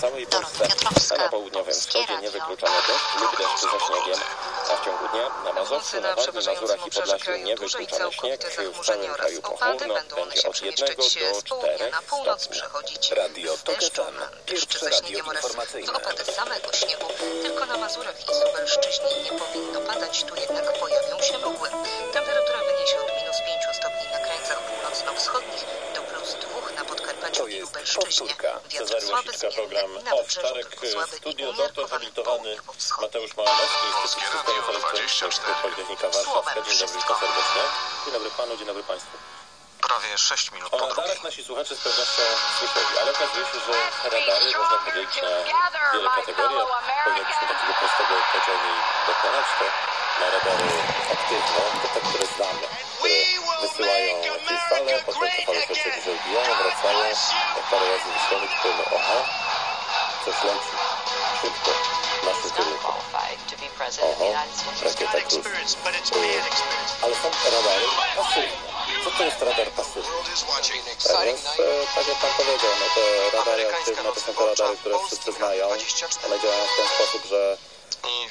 całej Polsce, a na południowym wschodzie niewykluczone deszcz lub deszcz ze śniegiem. A w ciągu dnia na Mazowszu, na Warmii, Mazurach i Podlasiu niewykluczony śnieg, w całym kraju pochmurno, będzie od 1 do 4 stopni. Radio TOK FM, pierwsze radio informacyjne. W opady samego śniegu, tylko na Mazurach i Suwalszczyźnie nie powinno padać, tu jednak pojawią się mgły. Temperatura wyniesie od minus 5 stopni na krańcach północno-wschodnich Powtórka. Cezary Łasicka, program Owczarek, studio doktor habilitowany Mateusz Małanowski, Polskie Radio 24. Politechnika Warszawska. Dzień dobry, witam serdecznie. Dzień dobry panu, dzień dobry państwu. Prawie 6 minut po drugiej. O radarach nasi słuchacze z pewnością słyszeli, ale okazuje się, że radary można podzielić na wiele kategorii. Powinno byśmy takiego prostego podziału dokonać. To dla radarów aktywne, to tak te, które znamy, które wysyłają jakieś fale, potem te fale troszkę wyżej biją, wracają, jak parę razy wyślemy, tutaj no aha, coś leci, szybko, w naszym kierunku. Oho, rakieta Cruz. Ale są radary pasywne. Co to jest radar pasywny? Tak więc, e, tak jak Pan powiedział, no te radary aktywne to są te radary, które wszyscy znają. One działają w ten sposób, że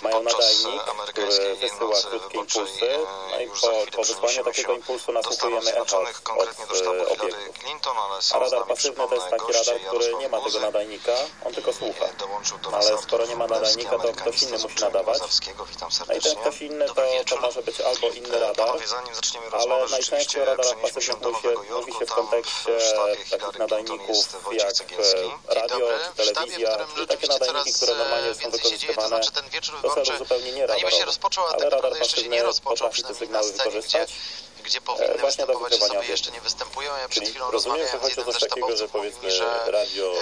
mają nadajnik, który wysyła krótkie impulsy. No i po, po wysłaniu takiego impulsu nasłuchujemy echa od e, obiektu. A radar pasywny to jest taki radar, który nie ma tego nadajnika, on tylko słucha. Ale skoro nie ma nadajnika, to ktoś inny musi nadawać. No i ten ktoś inny to, to może być albo inny radar, ale najczęściej radar pasywny mówi, mówi się w kontekście takich nadajników jak e, radio, telewizja, czyli takie nadajniki, które normalnie są wykorzystywane wieczór wyborczy. niby się rozpoczął, a tak naprawdę jeszcze się nie rozpoczął, przynajmniej na scenie, gdzie gdzie powinny właśnie występować osoby jeszcze nie występują. Ja przed chwilą rozmawiałem z jednym ze sztabowców, mówił że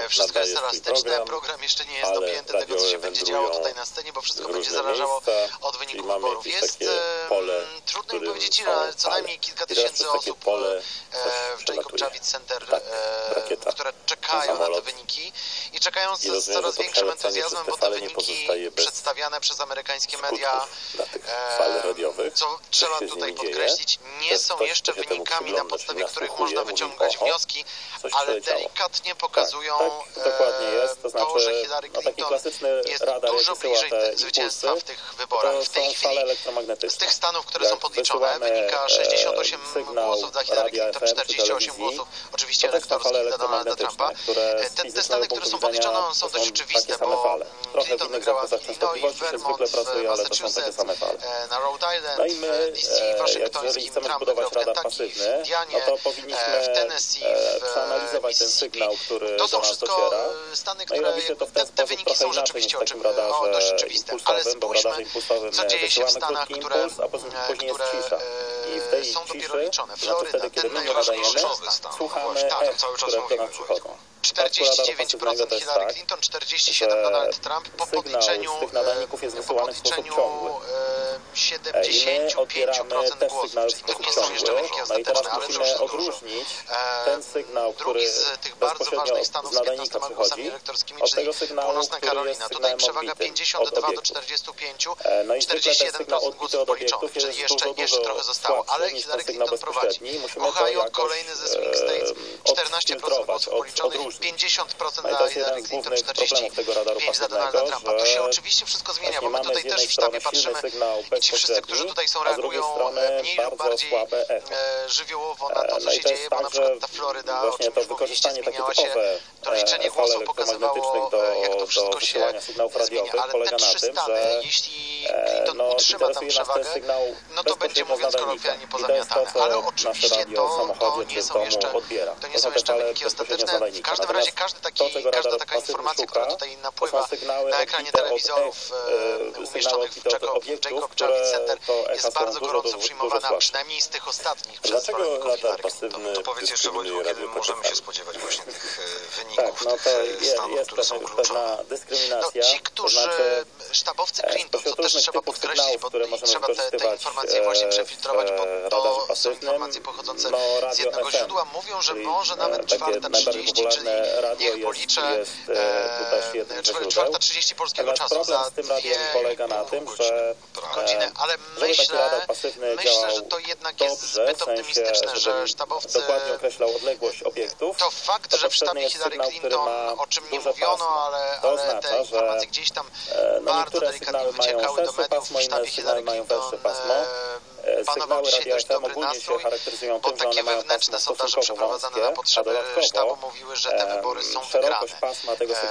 e, wszystko jest elastyczne, program, program jeszcze nie jest dopięty tego, co się będzie działo tutaj na scenie, bo wszystko będzie zależało od wyników wyborów. Jest pole, trudno mi powiedzieć ile, co najmniej kilka tysięcy osób pole, e, w Jacob Javits Center, tak, e, które czekają na te wyniki i czekają z coraz większym entuzjazmem, bo te wyniki przedstawiane przez amerykańskie media, co trzeba tutaj podkreślić, nie nie są jeszcze wynikami, na podstawie których można wyciągać wnioski, ale delikatnie pokazują to, e, że Hillary Clinton jest dużo bliżej zwycięstwa w tych wyborach. W tej chwili z tych stanów, które są podliczone, wynika 68 głosów dla Hillary Clinton, 48 głosów. Oczywiście elektorskich dla Donalda Trumpa. E, te, te stany, które są podliczone, są dość oczywiste, bo Clinton wygrała Illinois, Vermont, e, Massachusetts, na Rhode Island, w DC, Waszyngtońskim, Trump budować radar pasywny, Indianie, no to powinniśmy e, w Tennessee, e, w, e, przeanalizować ten sygnał, który to są do nas dociera. Stany, które, no i robić to w ten te, te wyniki są rzeczywiście oczywi- radarze o, dość rzeczywiste, ale spójrzmy, co dzieje się w Stanach, które, impuls, a potem później które jest cisza. I w tej są ciszy, dopiero liczone. Floryda, znaczy wtedy, tak, ten najważniejszy stan. Słuchamy, tak, cały czas mówimy. 49% Hillary tak. Clinton, 47% Donald Trump. Po podliczeniu, po podliczeniu 75% głosów, czyli ciągłych. No i teraz musimy odróżnić e, ten sygnał, który z tych bardzo przychodzi, od tego sygnału, który jest sygnałem odbitym od obiektów. E, no i zwykle ten sygnał odbity od obiektów jeszcze, dużo, dużo trochę zostało, ale Hillary Clinton prowadzi. Musimy to kolejny ze e, Swing States, 14% głosów policzonych, 50% dla no Hillary Clinton, 45% za Donalda Trumpa. To się oczywiście wszystko zmienia, bo my tutaj też w sztabie patrzymy i ci wszyscy, którzy tutaj są, reagują mniej lub bardziej słabe echo. żywiołowo na to, co no się dzieje, tak, bo na przykład ta Floryda, o czym to już wykorzystanie zmieniała się, to liczenie głosów pokazywało, do, e, jak to wszystko się zmienia, ale te trzy stany, tym, jeśli Clinton no, utrzyma tam przewagę, no to będzie, mówiąc kolokwialnie, pozamiatane. Ale oczywiście to, to nie są jeszcze, to nie są jeszcze wyniki ostateczne. W każdym razie każdy taki, każda taka informacja, która tutaj napływa na ekranie telewizorów e, umieszczonych w Jacob Jarvis Center jest bardzo gorąco przyjmowana, przynajmniej z tych ostatnich przez Dlaczego latar pasywny to, to powiedz jeszcze Wojtku, kiedy możemy się spodziewać właśnie tych e, wyników, tak, no tych e, je, stanów, które są kluczowe. Dyskryminacja, no, ci, którzy, to znaczy, sztabowcy Clinton, to też trzeba podkreślić, bo trzeba te, te, informacje właśnie przefiltrować, bo to są informacje pochodzące z jednego źródła. Mówią, że może nawet czwarta 30, czyli niech policzę, e, czwarta 30 polskiego czasu za dwie polega na tym, że godzinę, ale myślę, myślę, że to jednak dobrze, zbyt optymistyczne, sensie, że sztabowcy... Dokładnie określał odległość obiektów. To fakt, to że w sztabie Hillary Clinton, o czym nie mówiono, ale, ale oznacza, te informacje gdzieś tam no, bardzo delikatnie wyciekały do mediów. W sztabie Hillary Clinton pasmo. E, Panował dzisiaj dość dobry nastrój, się bo takie wewnętrzne sondaże przeprowadzane na potrzeby sztabu mówiły, że te wybory są wygrane.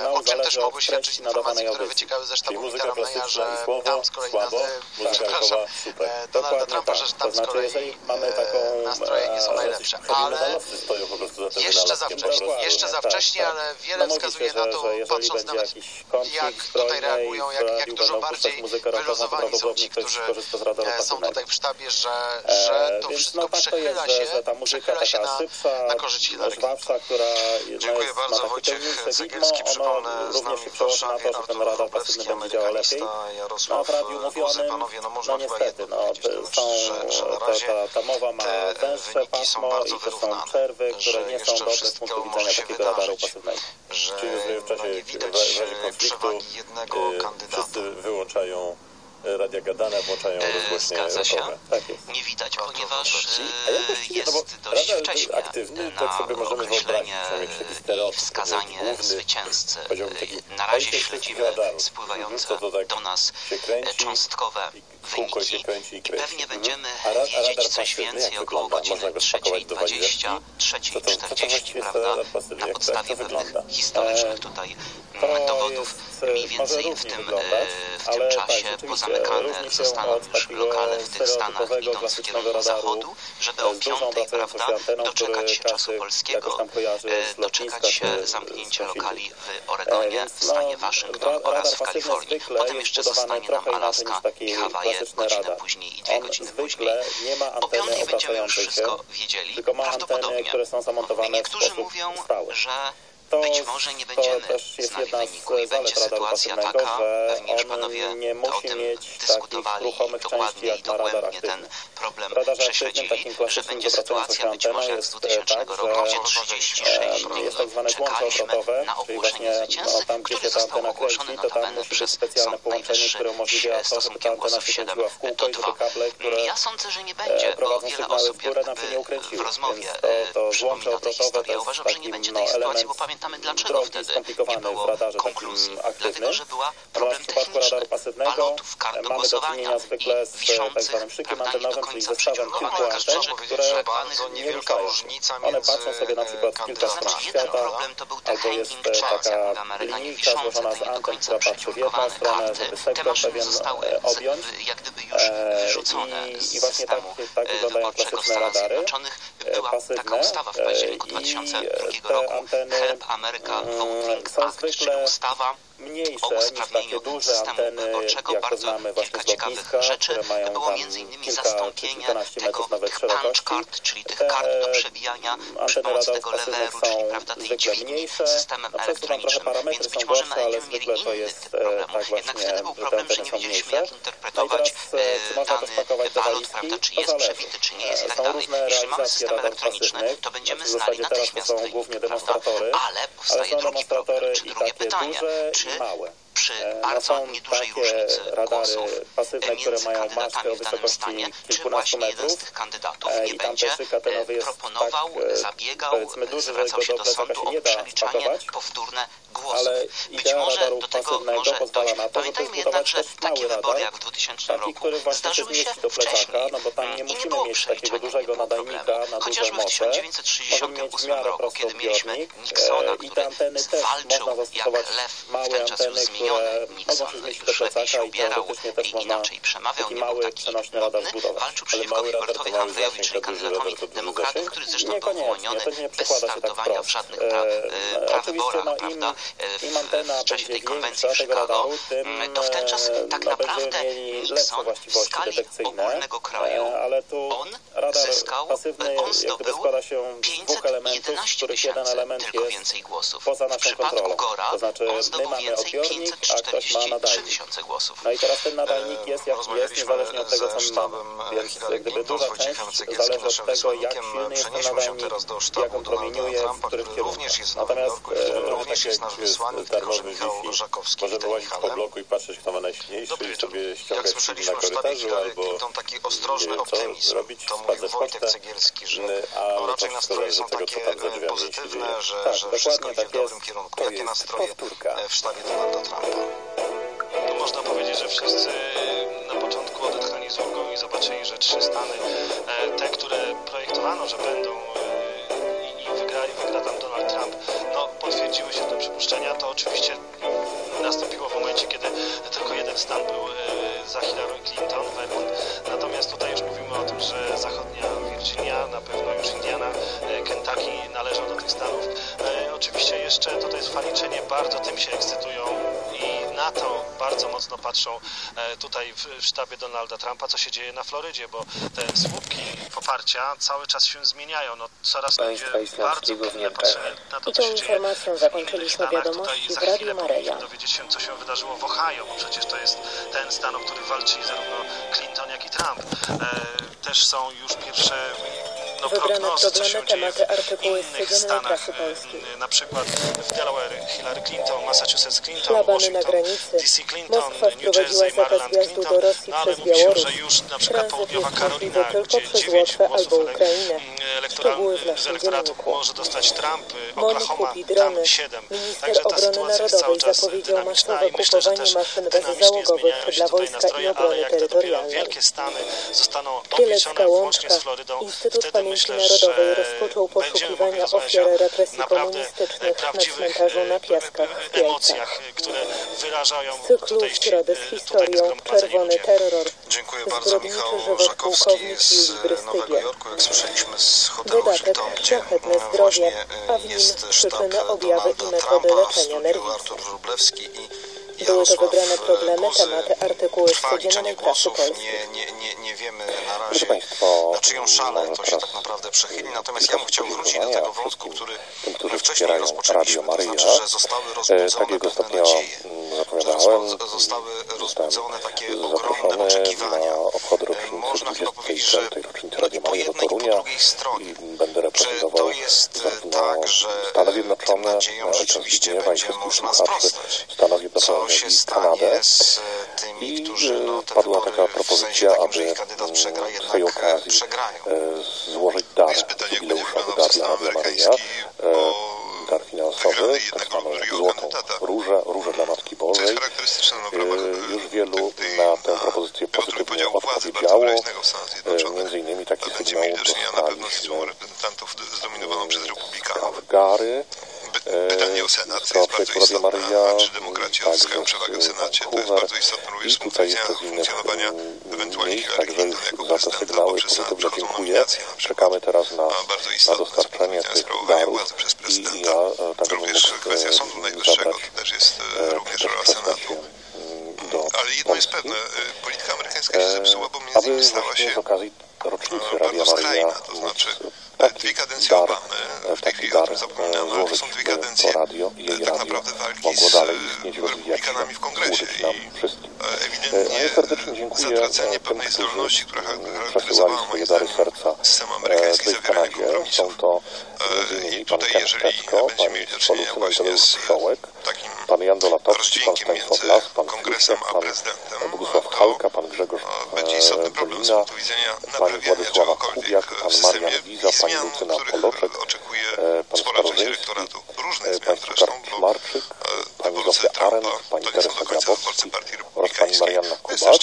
E, o czym też mogły świadczyć informacje, które wyciekały ze sztabu Mitterranda, że tam z kolei słabo, przepraszam, e, Donalda Trumpa, że tam z kolei e, nastroje nie są najlepsze. Ale jeszcze za wcześnie, jeszcze za wcześnie, ale wiele wskazuje na to, patrząc nawet jak tutaj reagują, jak, jak dużo bardziej wyluzowani są ci, którzy są. tutaj w sztabie sobie, że, e, że to Więc wszystko no, tak przechyla to jest, się, że, ta przechyla się na, sypsa, na korzyść która no, Dziękuję jest, bardzo, Wojciech Cegielski, przypomnę, z nami w Warszawie, na to, ten radar pasywny będzie działał lepiej. No, w radiu mówionym, panowie, no, no można no, niestety, no, są, że, ta, ta mowa ma węższe pasmo i to są przerwy, które nie są dobre z punktu widzenia takiego radaru pasywnego. Czyli w czasie no, jednego y, kandydata. Wszyscy wyłączają Radia Gadane włączają e, rozgłośnie Zgadza Tak jest. Nie widać, ponieważ jest, jest no dość wcześnie aktywny, tak sobie możemy wyobrazić, i wskazanie zwycięzcy. Na razie śledzimy spływające do nas e, cząstkowe Kółko. Pewnie będziemy a, ra, a coś więcej około godziny 3.20, 3.40, prawda? Na podstawie pewnych historycznych tutaj mm, dowodów mniej więcej e, w tym, w tym czasie pozamykane zostaną już lokale w tych Stanach idąc w kierunku zachodu, żeby o 5, prawda, doczekać się czasu polskiego, e, doczekać się zamknięcia lokali w Oregonie, w stanie Waszyngton oraz w Kalifornii. Potem jeszcze zostanie nam Alaska i Hawaje klasyczne rada. Później i On zwykle później. nie ma anteny otaczającej się, wiedzieli, tylko ma anteny, które są zamontowane w sposób mówią, stały. że to, Być może nie będziemy znali wyniku i będzie sytuacja taka, pewnie już panowie o tym dyskutowali dokładnie i dogłębnie ten problem prześledzili, że będzie sytuacja być może jak z 2000 roku, gdzie 36 dni czekaliśmy na ogłoszenie zwycięzcy, który został ogłoszony notabene przez Sąd Najwyższy stosunkiem głosów 7 do 2. Ja sądzę, że nie będzie, bo wiele osób jakby w rozmowie e, przypomina tę historię. Uważam, że nie będzie tej sytuacji, bo pamiętam, pamiętamy dlaczego wtedy nie było konkluzji. Dlatego, że była problem techniczny, balotów, kart do głosowania i wiszących, prawda, nie do końca przedziurkowanych kaszczerze, które bardzo niewielka różnica między To znaczy jeden problem to był ten hanging chair, jakby Amerykanie wiszący, te nie do końca przedziurkowane karty. Te maszyny zostały jak gdyby już wyrzucone z systemu e, wyborczego w Stanach Zjednoczonych. Była taka ustawa w październiku 2002 roku, Ameryka mm, Voting Act, czyli ustawa, mniejsze o niż takie duże anteny, jak bardzo znamy właśnie z lotniska, rzeczy które mają było między innymi zastąpienie tego punch card, czyli tych kart do przewijania przy pomocy tego leveru, czyli prawda, tej dźwigni systemem elektronicznym. Więc być może będziemy mieli inny typ problemu. Jednak wtedy był problem, że nie wiedzieliśmy jak interpretować e, dany balut, czy jest przebity, czy nie jest i tak dalej. Jeśli mamy system elektroniczny, to będziemy znali natychmiast wynik, prawda? Ale powstaje drugi problem, czy drugie pytanie, 啊骂我 przy bardzo niedużej różnicy głosów między kandydatami w danym stanie, czy właśnie jeden z tych kandydatów nie będzie e, proponował, zabiegał, zwracał się do sądu o przeliczanie powtórne głosów. Być może do tego może dojść. Pamiętajmy jednak, że takie wybory jak w 2000 roku zdarzyły się wcześniej mm. i nie było przeliczania, nie było problemu. Chociażby w 1968 roku, kiedy mieliśmy Nixona, który walczył jak lew, w ten czas już zmieniony, Johna Nixon, Szwed się ubierał i inaczej przemawiał, nie był taki modny, walczył przeciwko Hilbertowi Humphrey czyli kandydatowi demokratów, który zresztą był uwolniony bez startowania w żadnych e, prawyborach, prawda, e, w, czasie tej konwencji w Chicago, mm, to w ten czas tak naprawdę Nixon w skali ogólnego kraju, on zyskał, e, on zdobył 511 tysięcy, tylko więcej głosów. W przypadku Gora on zdobył więcej 500 543 tysiące głosów. No i teraz ten nadajnik e, jest jak jest, niezależnie od tego, co my mamy. E, Więc gdyby duża część zależy od tego, jak silny jest ten nadajnik, jak on promieniuje, w których kierunkach. Natomiast trochę tak jak darmowy Wi-Fi, możemy łazić po bloku i patrzeć, kto ma najsilniejszy i sobie ściągać na korytarzu albo taki ostrożny e, optymizm. robić, to mówił Wojtek Cegielski, że no raczej nastroje są takie pozytywne, że, tak, że wszystko idzie tak w dobrym kierunku. Jakie nastroje w sztabie Donalda Trumpa? no można powiedzieć, że wszyscy na początku odetchnęli z ulgą i zobaczyli, że trzy stany, e, te, które projektowano, że będą e, i wygra, wygra tam Donald Trump, no potwierdziły się te przypuszczenia, to oczywiście nastąpiło w momencie, kiedy tylko jeden stan był e, za Hillary Clinton, Vermont. Natomiast tutaj już mówimy o tym, że zachodnia Virginia, na pewno już Indiana, Kentucky należą do tych stanów oczywiście jeszcze tutaj jest faliczenie, bardzo tym się ekscytują i na to bardzo mocno patrzą e, tutaj w sztabie Donalda Trumpa, co się dzieje na Florydzie, bo te słupki poparcia cały czas się zmieniają. No, coraz Państwa będzie bardzo pilnie patrzymy na to, I tą co się dzieje informacją zakończyliśmy wiadomości za w Radiu dowiedzieć się, co się wydarzyło w Ohio, bo przecież to jest ten stan, o który walczyli zarówno Clinton, jak i Trump. E, też są już pierwsze wybrano prognozy, co się dzieje w innych stanach, na przykład w Delaware Hillary Clinton, Massachusetts Clinton, Washington, DC Clinton, New Jersey, Maryland Clinton, no ale mówi się, że już na przykład południowa Karolina, gdzie 9 głosów, elektora, z elektoratu może dostać Trump, y, Oklahoma, tam 7. Także ta sytuacja jest cały czas dynamiczna i myślę, że też dynamicznie zmieniają się tutaj nastroje, ale jak te dopiero wielkie Stany zostaną obliczone włącznie z Florydą, wtedy myślę, że będziemy mogli rozmawiać o naprawdę y, prawdziwych y, emocjach, które wyrażają tutaj, tutaj zgromadzeni ludzie. Dziękuję bardzo, Michał Żakowski z Nowego Jorku, jak słyszeliśmy z z hotelu Dodatek Szlachetne Zdrowie, Pawlin, jest sztab przyczyny, objawy i metody leczenia nerwicy były to wybrane problemy, e, tematy, artykuły z codziennej prasy polskiej. Nie, nie, nie, wiemy na razie, Państwo, na czyją szalę to się tak naprawdę przechyli. Natomiast ja bym chciał wrócić do tego wątku, który tym, którzy wcześniej rozpoczęliśmy, to znaczy, że zostały rozbudzone pewne nadzieje, że zostały rozbudzone takie ogromne oczekiwania. E, można chyba powiedzieć, że i po jednej i po drugiej stronie. To jest e, tak, że tym nadzieją rzeczywiście będzie można sprostać? Co co się e, Tymi, I którzy, e, no, padła taka propozycja, tak w sensie takim, aby kandydat przegra, jednak Hayoka e, przegrają. złożyć dar już wydar dla Maria, dar finansowy, tak zwaną złotą różę, różę dla Matki Bożej. Już wielu na tę propozycję pozytywnie odpowiedziało. Między innymi taki sygnał dostaliśmy z Gary, Pytanie o Senat jest bardzo istotne. Czy demokraci odzyskają przewagę w Senacie? To jest bardzo istotne również z punktu widzenia funkcjonowania ewentualnie Hillary Clinton jako prezydenta, bo przez Senat przechodzą nominacje na przykład. A bardzo istotne z punktu widzenia sprawowania władzy przez prezydenta. Również kwestia Sądu Najwyższego to też jest e, również rola Senatu. Hmm. Ale jedno jest pewne, e, polityka amerykańska się zepsuła, bo między innymi stała się no, bardzo skrajna, to znaczy tak, dwie kadencje Obamy, w tej chwili o tym zapominamy, ale to są dwie kadencje. E, tak naprawdę walki z e, republikanami w kongresie i e, ewidentnie zatracenie pewnej zdolności, która charakteryzowała moim zdaniem system amerykański zawierania kompromisów. I tutaj, jeżeli będziemy mieli do czynienia właśnie z pan Jan Dolatowski, pan Stanisław Las, pan Kongresem Krzysztof, pan Bogusław Halka, pan Grzegorz e, Dolina, pani Władysława Kubiak, pan Marian Wiza, pani Lucyna Poloczek, e, pan Starożyński, e, pan Stuart Marczyk, pani Zofia Arendt, pani Teresa Grabowski oraz pani Marianna Kubak.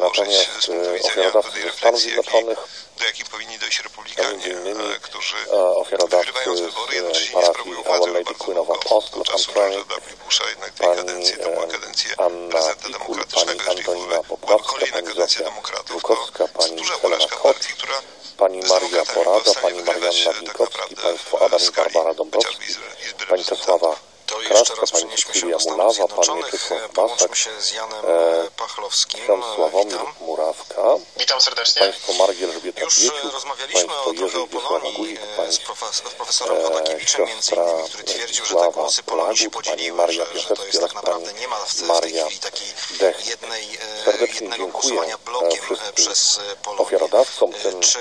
Natomiast ofiarodawcy Stanów Zjednoczonych do jakiej powinni dojść republikanie, e, którzy e, wygrywając wybory jednocześnie nie sprawują władzy. Bardzo długo czasu George'a W. Busha jednak tej kadencji, to była kadencja prezydenta demokratycznego, jeżeli w była kolejna kadencja demokratów, to duża porażka partii, która Pani Maria Porada, Pani Marianna Wilkowski, tak Państwo Adam i Barbara Dąbrowski, Pani Czesława to jeszcze raz przenieśmy się do Stanów Zjednoczonych. E, połączmy się z Janem e, Pachlowskim. E, witam. Murawka. Witam serdecznie. Państwo Margiel Już rozmawialiśmy o trochę o Polonii z, profes profesorem Chodakiewiczem, między innymi, który twierdził, że tak te głosy Polonii się podzieliły, że, że to jest tak naprawdę nie ma w, tej chwili takiej jednej, jednego głosowania blokiem przez Polonię. Czy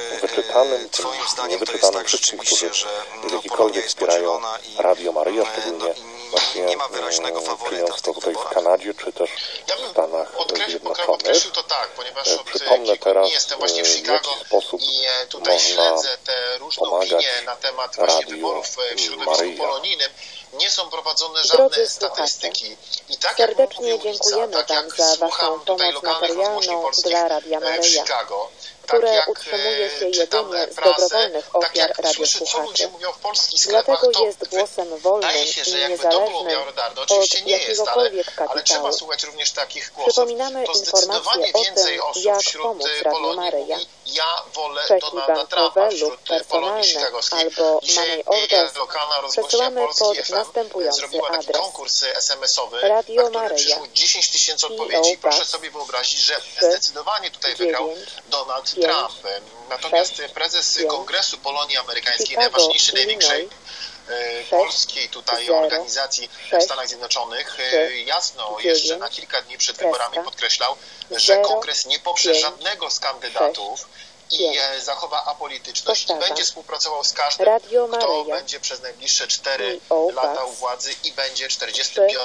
twoim zdaniem to jest tak rzeczywiście, że mm, Polonia jest podzielona i Radio Maria, mm, szczególnie no, i nie, ma wyraźnego mm, faworyta w tych tutaj w. Kanadzie, czy też Ja w Stanach Zjednoczonych. to tak, ponieważ E, od Przypomnę teraz, dni jestem właśnie w e, w Chicago sposób i e, tutaj śledzę te różne opinie na temat właśnie wyborów e, w środowisku polonijnym. Nie są prowadzone Drodzy żadne słuchacze, statystyki. I tak jak Serdecznie mówi ulica, dziękujemy tak Wam jak za Waszą pomoc materialną dla Radia e, Maryja, Chicago, które tak jak, e, utrzymuje się jedynie z dobrowolnych tak ofiar jak ludzie radiosłuchaczy. Dlatego jest głosem wolnym i niezależnym od jakiegokolwiek kapitału. Przypominamy informacje o tym, jak pomóc e, Polonii Maryja. Czeki bankowe lub personalne albo money orders przesyłamy pod następujący zrobiła taki adres. konkurs SMS-owy, Radio na który Maryja. przyszło 10 tysięcy PO odpowiedzi. Proszę sobie wyobrazić, że 3, zdecydowanie tutaj wygrał 9, Donald 5, Trump. Natomiast 6, prezes 5, Kongresu Polonii Amerykańskiej, Chicago, najważniejszej, największej e, 6, polskiej tutaj 0, organizacji w 6, Stanach Zjednoczonych e, 3, jasno 9, jeszcze na kilka dni przed wyborami podkreślał, że 0, Kongres nie poprze 5, żadnego z kandydatów i 5. e, zachowa apolityczność i Powtarzam. będzie współpracował z każdym, Radio kto Maryja. będzie przez najbliższe 4 PO lata u władzy i będzie 45.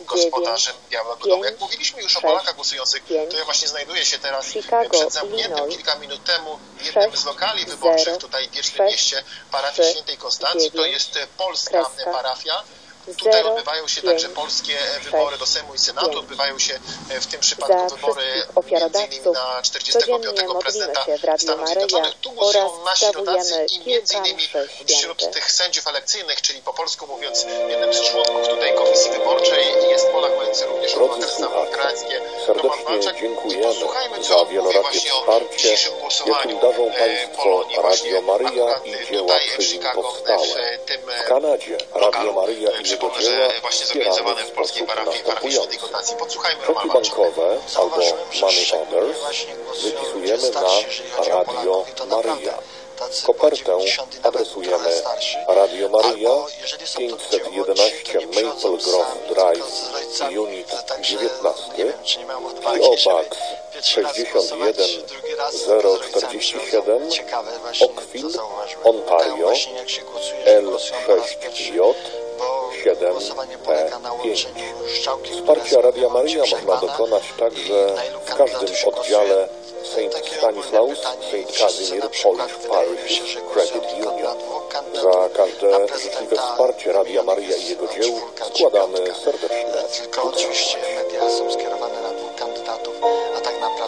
gospodarzem Białego Domu. Jak mówiliśmy już o 6, Polakach głosujących, 5, to ja właśnie znajduję się teraz Chicago, przed zamkniętym Illinois, kilka minut temu w jednym 6, z lokali wyborczych 0, tutaj w Wiecznym 6, Mieście parafii 3, Świętej Konstancji. To 9, jest e, polska kreska, parafia. Tutaj 0, odbywają się 5, także polskie e, wybory 6, do Sejmu i Senatu. 5. Odbywają się e, w tym przypadku Za wybory ofiarodawców na 45. codziennie modlimy prezydenta Stanów Zjednoczonych. Tu głosują nasi rodacy i między kilka innymi mszy wśród tych sędziów elekcyjnych, czyli po polsku mówiąc jednym z członków tutaj komisji wyborczej jest Polak mający również obywatelstwo serdecznie Roman Walczak. I dziękujemy posłuchajmy, za co mówi wielorakie właśnie o wsparcie, dzisiejszym głosowaniu e, Państwo Polonii właśnie akurat i tutaj dzieła w Chicago, powstałe. w tym W Kanadzie Radio. Maryja i że właśnie wspieramy zorganizowane w polskiej parafii, parafii Świętej. Kotacji. Podsłuchajmy Roman bankowe albo money orders właśnie wypisujemy na Radio po Kopertę 90 i nawet adresujemy. Radio młodsi, 511 to nie przychodzą Maple Grove Drive Unit to także 19 nie wiem, czy nie mają odwagi, PO Box pierwszy raz głosować, 61 drugi raz tylko z rodzicami 047 przychodzą. Ciekawe właśnie, to Oakville, zauważyłem. Ontario, Pytają właśnie, jak się głosuje, że głosują po raz pierwszy, L6J bo 7 głosowanie polega na P5. łączeniu szczałki, które Wsparcia Radia są Maryja można dokonać także w każdym oddziale? St. Stanislaus. St. Kazimierz Polish Parish Credit Union. Za każde życzliwe wsparcie Radia Maryja i jego dzieł składamy serdeczne Tylko oczywiście media są skierowane na dwóch kandydatów, a tak naprawdę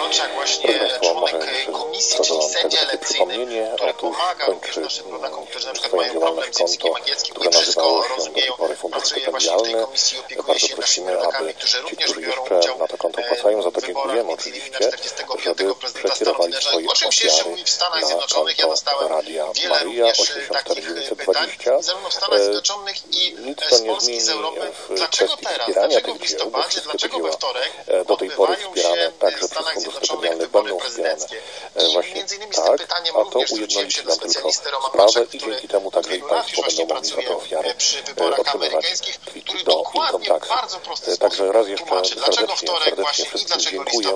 Walczak, właśnie członek jeszcze komisji, czyli sędzia elekcyjny, który pomaga również naszym rodakom, którzy na przykład mają problem z językiem konto, angielskim, nie wszystko rozumieją. tej pory Fundusz Pracuje właśnie w tej komisji, opiekuje Bardzo się naszymi prosimy, rodakami, aby którzy ci, również którzy biorą jeszcze udział na to konto e, wpłacają, za to w wyborach, dziękujemy między innymi na oczywiście, 45. żeby prezydenta Stanów przekierowali Zjednoczonych. swoje O czym się jeszcze mówi w Stanach na Zjednoczonych? Ja dostałem Radia wiele również e, takich e, pytań, 84920. zarówno w Stanach E, Zjednoczonych i Nic e, to z nie Polski, z Europy. w Dlaczego kwestii teraz? wspierania Dlaczego w listopadzie? Dlaczego we wtorek e, do tej pory odbywają się także w Stanach Stypendialny wybory będą wspierane e, właśnie tak, a to ujednolici nam tylko sprawę i dzięki temu także i Państwo będą mogli za pracuje ofiary e, otrzymywać do Income Tax. E, Także raz jeszcze serdecznie, wtorek serdecznie wszystkim dziękuję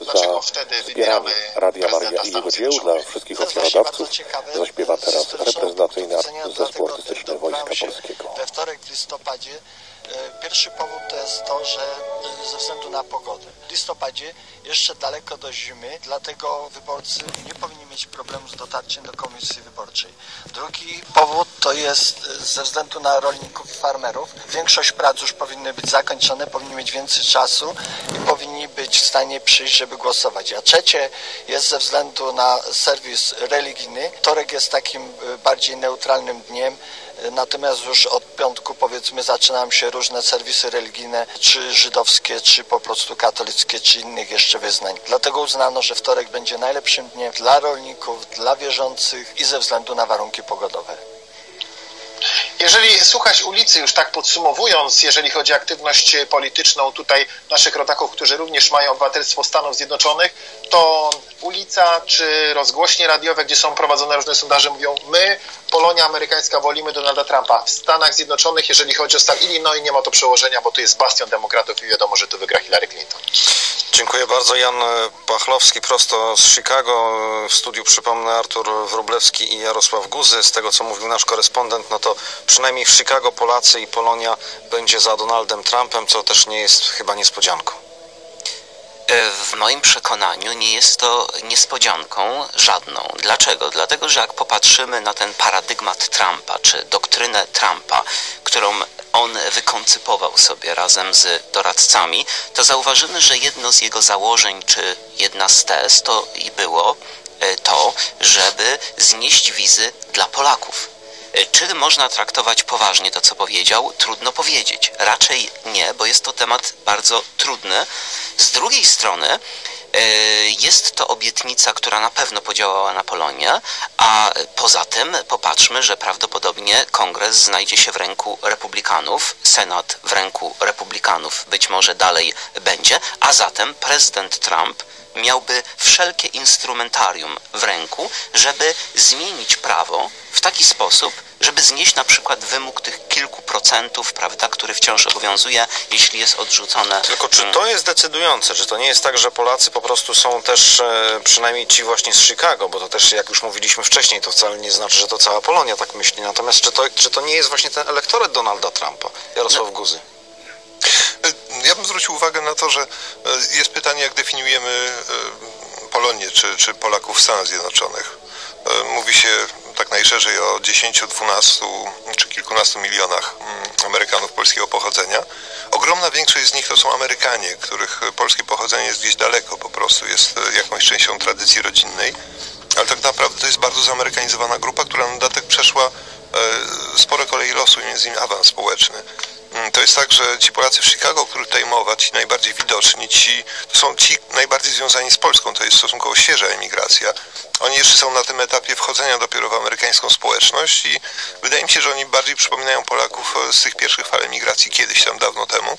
za wspieranie Radia prezydenta i jego dzieł dla wszystkich To ofiarodawców. Zaśpiewa teraz reprezentacyjny zespół artystyczny Wojska Polskiego. We wtorek w listopadzie e, pierwszy powód to jest to, że e, ze względu na pogodę. W listopadzie jeszcze daleko do zimy, dlatego wyborcy nie powinni mieć problemu z dotarciem do komisji wyborczej. Drugi powód to jest e, ze względu na rolników i farmerów. Większość prac już powinny być zakończone, powinni mieć więcej czasu i powinni być w stanie przyjść, żeby głosować. A trzecie jest ze względu na serwis religijny. Wtorek jest takim e, bardziej neutralnym dniem, e, natomiast już od piątku powiedzmy zaczynają się różne serwisy religijne, czy żydowskie, czy po prostu katolickie, czy innych jeszcze wyznań. Dlatego uznano, że wtorek będzie najlepszym dniem dla rolników, dla wierzących i ze względu na warunki pogodowe. Jeżeli słuchać ulicy, już tak podsumowując, jeżeli chodzi o aktywność polityczną tutaj naszych rodaków, którzy również mają obywatelstwo Stanów Zjednoczonych, to ulica czy rozgłośnie radiowe, gdzie są prowadzone różne sondaże, mówią my, Polonia amerykańska, wolimy Donalda Trumpa. W Stanach Zjednoczonych, jeżeli chodzi o stan Illinois, nie ma to przełożenia, bo to jest bastion demokratów i wiadomo, że tu wygra Hillary Clinton. Dziękuję bardzo. Jan Pachlowski prosto z Chicago. W studiu przypomnę Artur Wróblewski i Jarosław Guzy. Z tego co mówił nasz korespondent, no to przynajmniej w Chicago Polacy i Polonia będzie za Donaldem Trumpem, co też nie jest chyba niespodzianką. E, W moim przekonaniu nie jest to niespodzianką żadną. Dlaczego? Dlatego, że jak popatrzymy na ten paradygmat Trumpa, czy doktrynę Trumpa, którą on wykoncypował sobie razem z doradcami, to zauważymy, że jedno z jego założeń, czy jedna z tez, to i było e, to, żeby znieść wizy dla Polaków. E, Czy można traktować poważnie to, co powiedział? Trudno powiedzieć. Raczej nie, bo jest to temat bardzo trudny. Z drugiej strony e, jest to obietnica, która na pewno podziałała na Polonię, a poza tym popatrzmy, że prawdopodobnie kongres znajdzie się w ręku republikanów, senat w ręku republikanów być może dalej będzie, a zatem prezydent Trump miałby wszelkie instrumentarium w ręku, żeby zmienić prawo w taki sposób, żeby znieść na przykład wymóg tych kilku procentów, prawda, który wciąż obowiązuje, jeśli jest odrzucone. Tylko czy to jest decydujące? Czy to nie jest tak, że Polacy po prostu są też, e, przynajmniej ci właśnie z Chicago, bo to też, jak już mówiliśmy wcześniej, to wcale nie znaczy, że to cała Polonia tak myśli. Natomiast czy to, czy to nie jest właśnie ten elektorat Donalda Trumpa? Jarosław Guzy. Ja bym zwrócił uwagę na to, że e, jest pytanie, jak definiujemy e, Polonię czy, czy Polaków w Stanach Zjednoczonych. E, Mówi się tak najszerzej o 10, 12 czy kilkunastu milionach mm, Amerykanów polskiego pochodzenia. Ogromna większość z nich to są Amerykanie, których polskie pochodzenie jest gdzieś daleko, po prostu jest e, jakąś częścią tradycji rodzinnej. Ale tak naprawdę to jest bardzo zamerykanizowana grupa, która na dodatek przeszła e, spore kolei losu, między innymi awans społeczny. Mm, To jest tak, że ci Polacy w Chicago, o których tutaj mowa, ci najbardziej widoczni, ci, to są ci najbardziej związani z Polską, to jest stosunkowo świeża emigracja. Oni jeszcze są na tym etapie wchodzenia dopiero w amerykańską społeczność i wydaje mi się, że oni bardziej przypominają Polaków e, z tych pierwszych fal emigracji kiedyś tam dawno temu.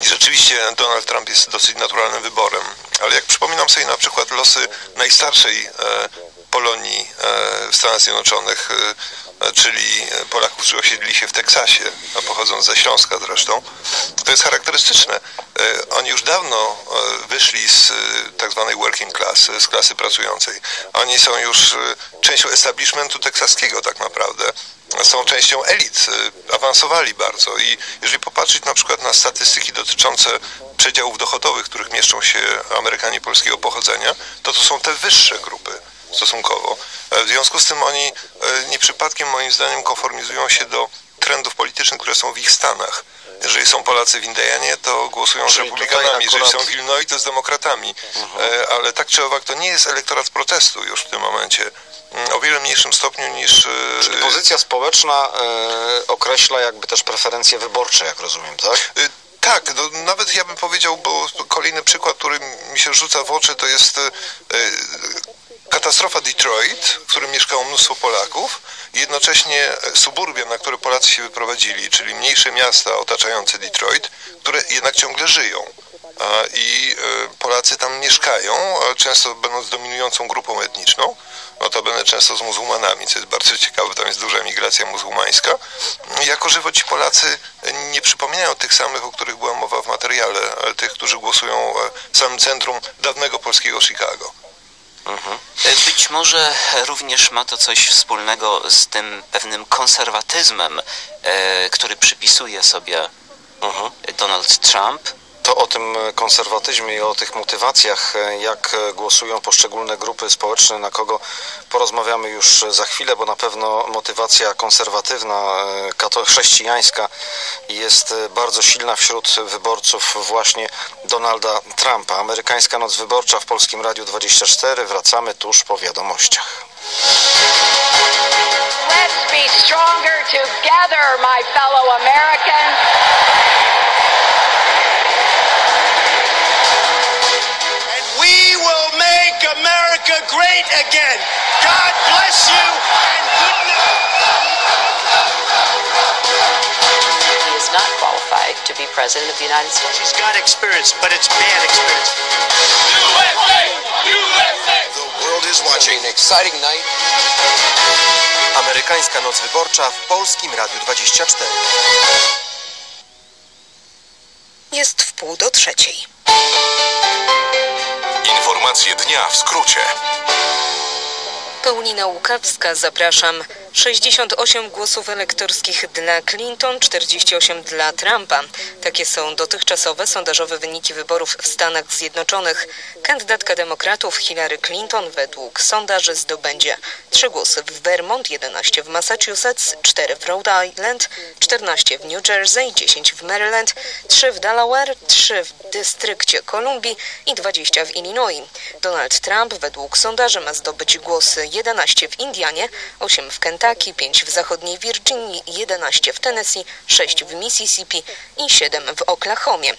I rzeczywiście Donald Trump jest dosyć naturalnym wyborem, ale jak przypominam sobie na przykład losy najstarszej e, Polonii e, w Stanach Zjednoczonych, e, e, czyli Polaków, którzy osiedlili się w Teksasie, a pochodząc ze Śląska zresztą, to jest charakterystyczne. Oni już dawno wyszli z tak zwanej working class, z klasy pracującej. Oni są już częścią establishmentu teksaskiego tak naprawdę są częścią elit, awansowali bardzo i jeżeli popatrzeć na przykład na statystyki dotyczące przedziałów dochodowych, w których mieszczą się Amerykanie polskiego pochodzenia, to to są te wyższe grupy stosunkowo. E, W związku z tym oni e, nie przypadkiem moim zdaniem konformizują się do trendów politycznych, które są w ich stanach. Jeżeli są Polacy w Indianie, to głosują z Czyli republikanami. tutaj Jeżeli akurat- są w Illinois, to z demokratami. E, Ale tak czy owak, to nie jest elektorat protestu już w tym momencie. Mm, O wiele mniejszym stopniu niż... Czyli pozycja społeczna e, określa jakby też preferencje wyborcze, jak rozumiem, tak? Y, Tak, no, nawet ja bym powiedział, bo kolejny przykład, który mi się rzuca w oczy, to jest y, y, katastrofa Detroit, w którym mieszkało mnóstwo Polaków i jednocześnie suburbia, na które Polacy się wyprowadzili, czyli mniejsze miasta otaczające Detroit, które jednak ciągle żyją. I y, Polacy tam mieszkają, często będąc dominującą grupą etniczną, notabene często z muzułmanami, co jest bardzo ciekawe, tam jest duża emigracja muzułmańska. Jako żywo ci Polacy nie przypominają tych samych, o których była mowa w materiale, ale tych, którzy głosują e, w samym centrum dawnego polskiego Chicago. E, Być może również ma to coś wspólnego z tym pewnym konserwatyzmem, e, który przypisuje sobie Donald Trump. To o tym konserwatyzmie i o tych motywacjach, e, jak e, głosują poszczególne grupy społeczne, na kogo porozmawiamy już za chwilę, bo na pewno motywacja konserwatywna, e, chrześcijańska jest bardzo silna wśród wyborców właśnie Donalda Trumpa. Amerykańska Noc Wyborcza w Polskim Radiu 24. Wracamy tuż po wiadomościach. Let's be stronger together, my fellow Americans. Make America great again. God bless you and good He is not qualified to be president of the United States. He's got experience, but it's bad experience. The world is watching. An exciting night. Amerykańska Noc Wyborcza w Polskim Radiu 24. Jest w pół do trzeciej. Informacje dnia w skrócie. Paulina Łukawska, zapraszam. 68 głosów elektorskich dla Clinton, 48 dla Trumpa. Takie są dotychczasowe sondażowe wyniki wyborów w Stanach Zjednoczonych. Kandydatka demokratów Hillary Clinton według sondaży zdobędzie 3 głosy w Vermont, 11 w Massachusetts, 4 w Rhode Island, 14 w New Jersey, 10 w Maryland, 3 w Delaware, 3 w Dystrykcie Kolumbii i 20 w Illinois. Donald Trump według sondaży ma zdobyć głosy 11 w Indianie, 8 w Kentucky, Kentucky, 5 w zachodniej Virginii, 11 w Tennessee, 6 w Mississippi i 7 w Oklahomie.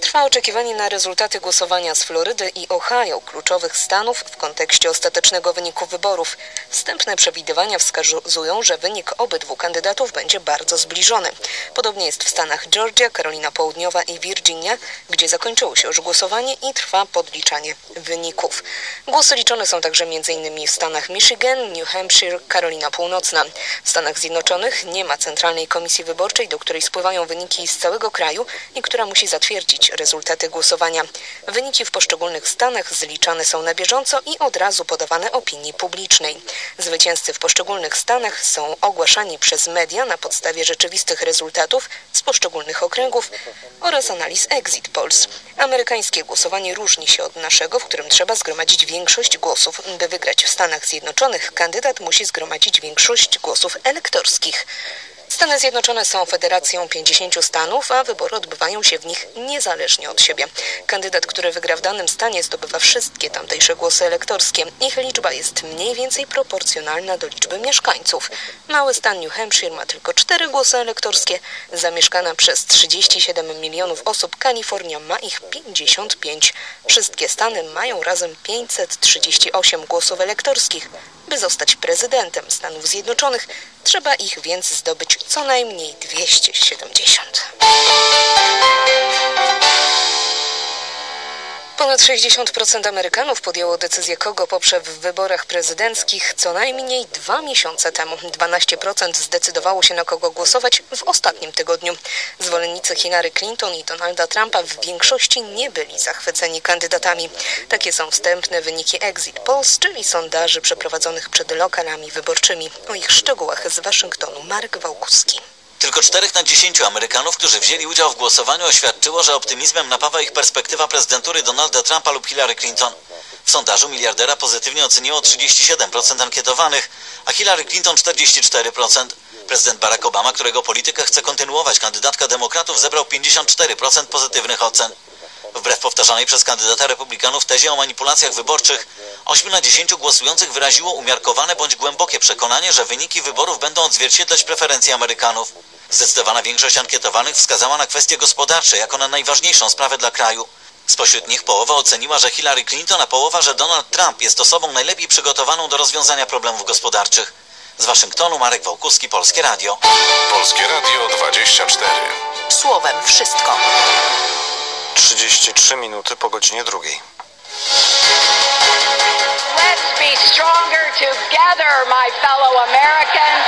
Trwa oczekiwanie na rezultaty głosowania z Florydy i Ohio, kluczowych stanów w kontekście ostatecznego wyniku wyborów. Wstępne przewidywania wskazują, że wynik obydwu kandydatów będzie bardzo zbliżony. Podobnie jest w stanach Georgia, Karolina Południowa i Virginia, gdzie zakończyło się już głosowanie i trwa podliczanie wyników. Głosy liczone są także m.in. w stanach Michigan, New Hampshire, Karolina Północna, w Stanach Zjednoczonych nie ma centralnej komisji wyborczej, do której spływają wyniki z całego kraju i która musi zatwierdzić rezultaty głosowania. Wyniki w poszczególnych stanach zliczane są na bieżąco i od razu podawane opinii publicznej. Zwycięzcy w poszczególnych stanach są ogłaszani przez media na podstawie rzeczywistych rezultatów z poszczególnych okręgów oraz analiz exit polls. Amerykańskie głosowanie różni się od naszego, w którym trzeba zgromadzić większość głosów. By wygrać w Stanach Zjednoczonych, kandydat musi zgromadzić większość głosów elektorskich. Stany Zjednoczone są federacją 50 stanów, a wybory odbywają się w nich niezależnie od siebie. Kandydat, który wygra w danym stanie, zdobywa wszystkie tamtejsze głosy elektorskie. Ich liczba jest mniej więcej proporcjonalna do liczby mieszkańców. Mały stan New Hampshire ma tylko 4 głosy elektorskie. Zamieszkana przez 37 milionów osób Kalifornia ma ich 55. Wszystkie stany mają razem 538 głosów elektorskich. By zostać prezydentem Stanów Zjednoczonych, trzeba ich więc zdobyć co najmniej 270. Ponad 60% Amerykanów podjęło decyzję, kogo poprze w wyborach prezydenckich co najmniej dwa miesiące temu. 12% zdecydowało się na kogo głosować w ostatnim tygodniu. Zwolennicy Hillary Clinton i Donalda Trumpa w większości nie byli zachwyceni kandydatami. Takie są wstępne wyniki exit polls, czyli sondaży przeprowadzonych przed lokalami wyborczymi. O ich szczegółach z Waszyngtonu Marek Wałkuski. Tylko 4 na 10 Amerykanów, którzy wzięli udział w głosowaniu, oświadczyło, że optymizmem napawa ich perspektywa prezydentury Donalda Trumpa lub Hillary Clinton. W sondażu miliardera pozytywnie oceniło 37% ankietowanych, a Hillary Clinton 44%. Prezydent Barack Obama, którego politykę chce kontynuować kandydatka demokratów, zebrał 54% pozytywnych ocen. Wbrew powtarzanej przez kandydata republikanów tezie o manipulacjach wyborczych, 8 na 10 głosujących wyraziło umiarkowane bądź głębokie przekonanie, że wyniki wyborów będą odzwierciedlać preferencje Amerykanów. Zdecydowana większość ankietowanych wskazała na kwestie gospodarcze jako na najważniejszą sprawę dla kraju. Spośród nich połowa oceniła, że Hillary Clinton, a połowa, że Donald Trump jest osobą najlepiej przygotowaną do rozwiązania problemów gospodarczych. Z Waszyngtonu Marek Wałkuski, Polskie Radio. Polskie Radio 24. Słowem wszystko. 33 minuty po godzinie drugiej. Let's be stronger together, my fellow Americans.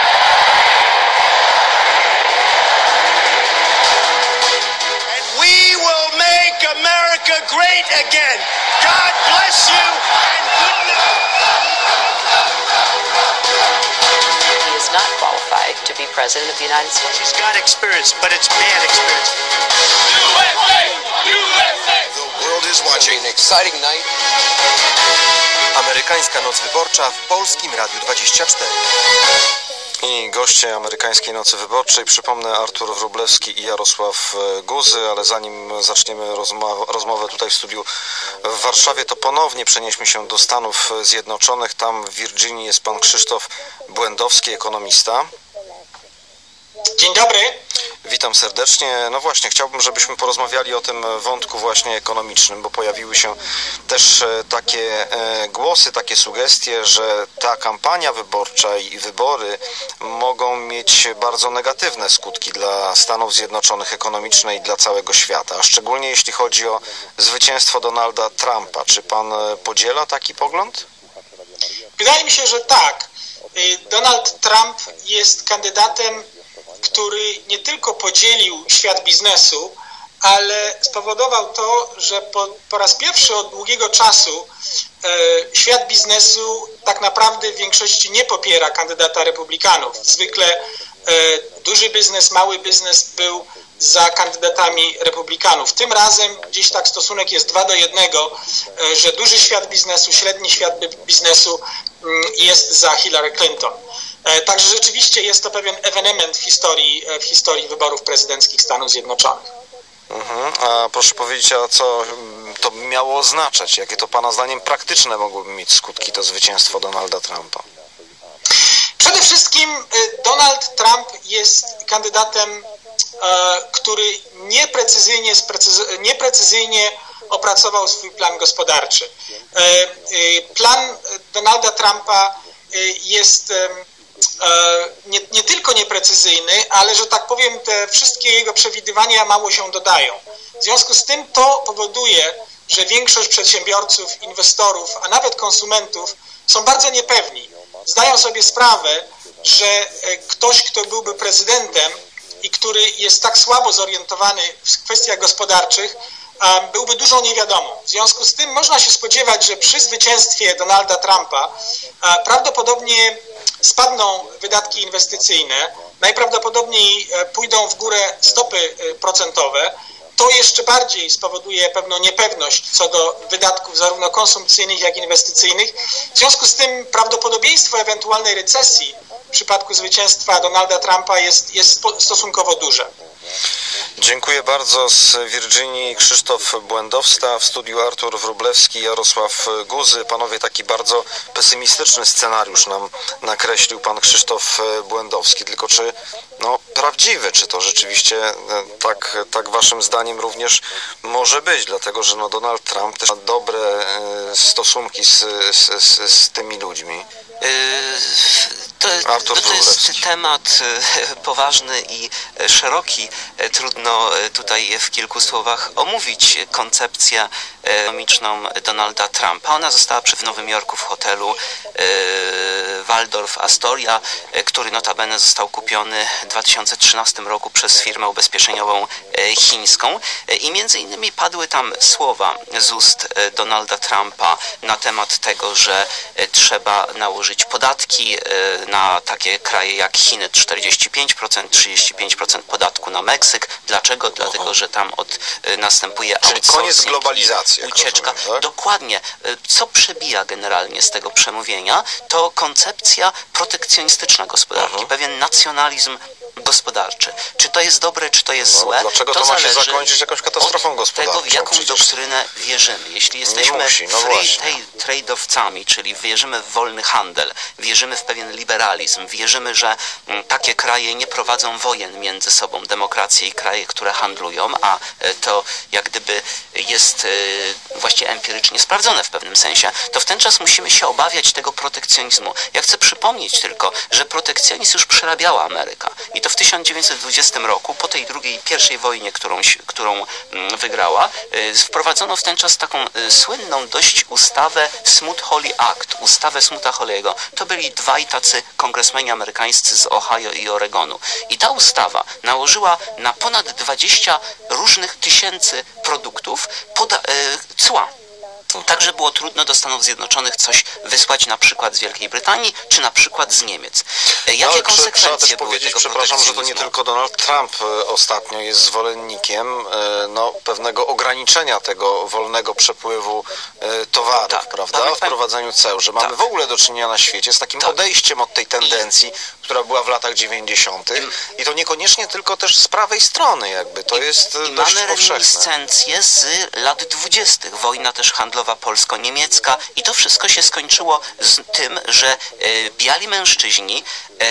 And we will make America great again. God bless you and good He is not qualified to be President of the United States. He's got experience, but it's bad experience. The world is watching. An exciting night. Amerykańska noc wyborcza w Polskim Radiu 24. I goście amerykańskiej nocy wyborczej, przypomnę Artur Wróblewski i Jarosław e, Guzy, ale zanim zaczniemy rozma- rozmowę tutaj w studiu w Warszawie, to ponownie przenieśmy się do Stanów Zjednoczonych. Tam w Virginii jest pan Krzysztof Błędowski, ekonomista. Dzień dobry. Witam serdecznie. No właśnie, chciałbym, żebyśmy porozmawiali o tym wątku właśnie ekonomicznym, bo pojawiły się też e, takie e, głosy, takie sugestie, że ta kampania wyborcza i wybory mogą mieć bardzo negatywne skutki dla Stanów Zjednoczonych ekonomiczne i dla całego świata, a szczególnie jeśli chodzi o zwycięstwo Donalda Trumpa. Czy pan e, podziela taki pogląd? Wydaje mi się, że tak. Donald Trump jest kandydatem, który nie tylko podzielił świat biznesu, ale spowodował to, że po, po raz pierwszy od długiego czasu e, świat biznesu tak naprawdę w większości nie popiera kandydata republikanów. Zwykle e, duży biznes, mały biznes był za kandydatami republikanów. Tym razem gdzieś tak stosunek jest 2 do 1, e, że duży świat biznesu, średni świat biznesu mm, jest za Hillary Clinton. E, także rzeczywiście jest to pewien ewenement w historii, e, w historii wyborów prezydenckich Stanów Zjednoczonych. Mhm. A proszę powiedzieć, a co mm, to miało oznaczać? Jakie to Pana zdaniem praktyczne mogłyby mieć skutki to zwycięstwo Donalda Trumpa? Przede wszystkim y, Donald Trump jest kandydatem, e, który nieprecyzyjnie, nieprecyzyjnie opracował swój plan gospodarczy. Plan Donalda Trumpa jest nie, nie, tylko nieprecyzyjny, ale że tak powiem, te wszystkie jego przewidywania mało się dodają. W związku z tym to powoduje, że większość przedsiębiorców, inwestorów, a nawet konsumentów są bardzo niepewni. Zdają sobie sprawę, że e, ktoś, kto byłby prezydentem i który jest tak słabo zorientowany w kwestiach gospodarczych, byłby dużą niewiadomą. W związku z tym można się spodziewać, że przy zwycięstwie Donalda Trumpa prawdopodobnie spadną wydatki inwestycyjne, najprawdopodobniej e, pójdą w górę stopy e, procentowe. To jeszcze bardziej spowoduje pewną niepewność co do wydatków zarówno konsumpcyjnych, jak i inwestycyjnych. W związku z tym prawdopodobieństwo ewentualnej recesji w przypadku zwycięstwa Donalda Trumpa jest, jest stosunkowo duże. Dziękuję bardzo. Z Virginii Krzysztof Błędowsta, w studiu Artur Wrublewski, Jarosław Guzy. Panowie, taki bardzo pesymistyczny scenariusz nam nakreślił pan Krzysztof Błędowski. Tylko czy no, prawdziwy, czy to rzeczywiście e, tak, tak waszym zdaniem również może być? Dlatego, że no, Donald Trump też ma dobre e, stosunki z, z, z, z tymi ludźmi. To, to, to jest temat poważny i szeroki. Trudno tutaj w kilku słowach omówić koncepcję ekonomiczną Donalda Trumpa. Ona została przy w Nowym Jorku w hotelu Waldorf Astoria, który notabene został kupiony w 2013 roku przez firmę ubezpieczeniową chińską i między innymi padły tam słowa z ust Donalda Trumpa na temat tego, że trzeba nałożyć podatki na takie kraje jak Chiny 45%, 35% podatku na Meksyk. Dlaczego? Dlatego, że tam od, następuje Czyli koniec globalizacji. Ucieczka. Rozumiem, tak? Dokładnie. Co przebija generalnie z tego przemówienia, to koncepcja protekcjonistyczna gospodarki, Mhm. pewien nacjonalizm gospodarczy. Czy to jest dobre, czy to jest No, złe? dlaczego to ma się zakończyć jakąś katastrofą od gospodarczą? tego, w jaką Przecież doktrynę wierzymy. Jeśli jesteśmy no free właśnie. tra- tradeowcami, czyli wierzymy w wolny handel, wierzymy w pewien liberalizm, wierzymy, że mm, takie kraje nie prowadzą wojen między sobą, demokracje i kraje, które handlują, a e, to jak gdyby jest e, właściwie empirycznie sprawdzone w pewnym sensie, to w ten czas musimy się obawiać tego protekcjonizmu. Ja chcę przypomnieć tylko, że protekcjonizm już przerabiała Ameryka i to w 1920 roku, po tej drugiej, pierwszej wojnie, którą, którą mm, wygrała, y, wprowadzono w ten czas taką y, słynną dość ustawę Smoot-Hawley Act, ustawę Smoota Hawley'ego. To byli dwaj tacy kongresmeni amerykańscy z Ohio i Oregonu. I ta ustawa nałożyła na ponad 20 różnych tysięcy produktów poda- y, cła. Tak, że było trudno do Stanów Zjednoczonych coś wysłać na przykład z Wielkiej Brytanii, czy na przykład z Niemiec. E, Jakie No, konsekwencje trzeba też powiedzieć, tego przepraszam, że to nie tylko Donald Trump e, ostatnio jest zwolennikiem e, no, pewnego ograniczenia tego wolnego przepływu towarów, prawda? tak, O wprowadzaniu ceł, że mamy w ogóle do czynienia na świecie z takim odejściem od tej tendencji, która była w latach 90. I to niekoniecznie tylko też z prawej strony jakby, to jest e, I dość mamy powszechne. reminiscencje z lat dwudziestych. Wojna też handlowa polsko-niemiecka i to wszystko się skończyło z tym, że e, biali mężczyźni, e,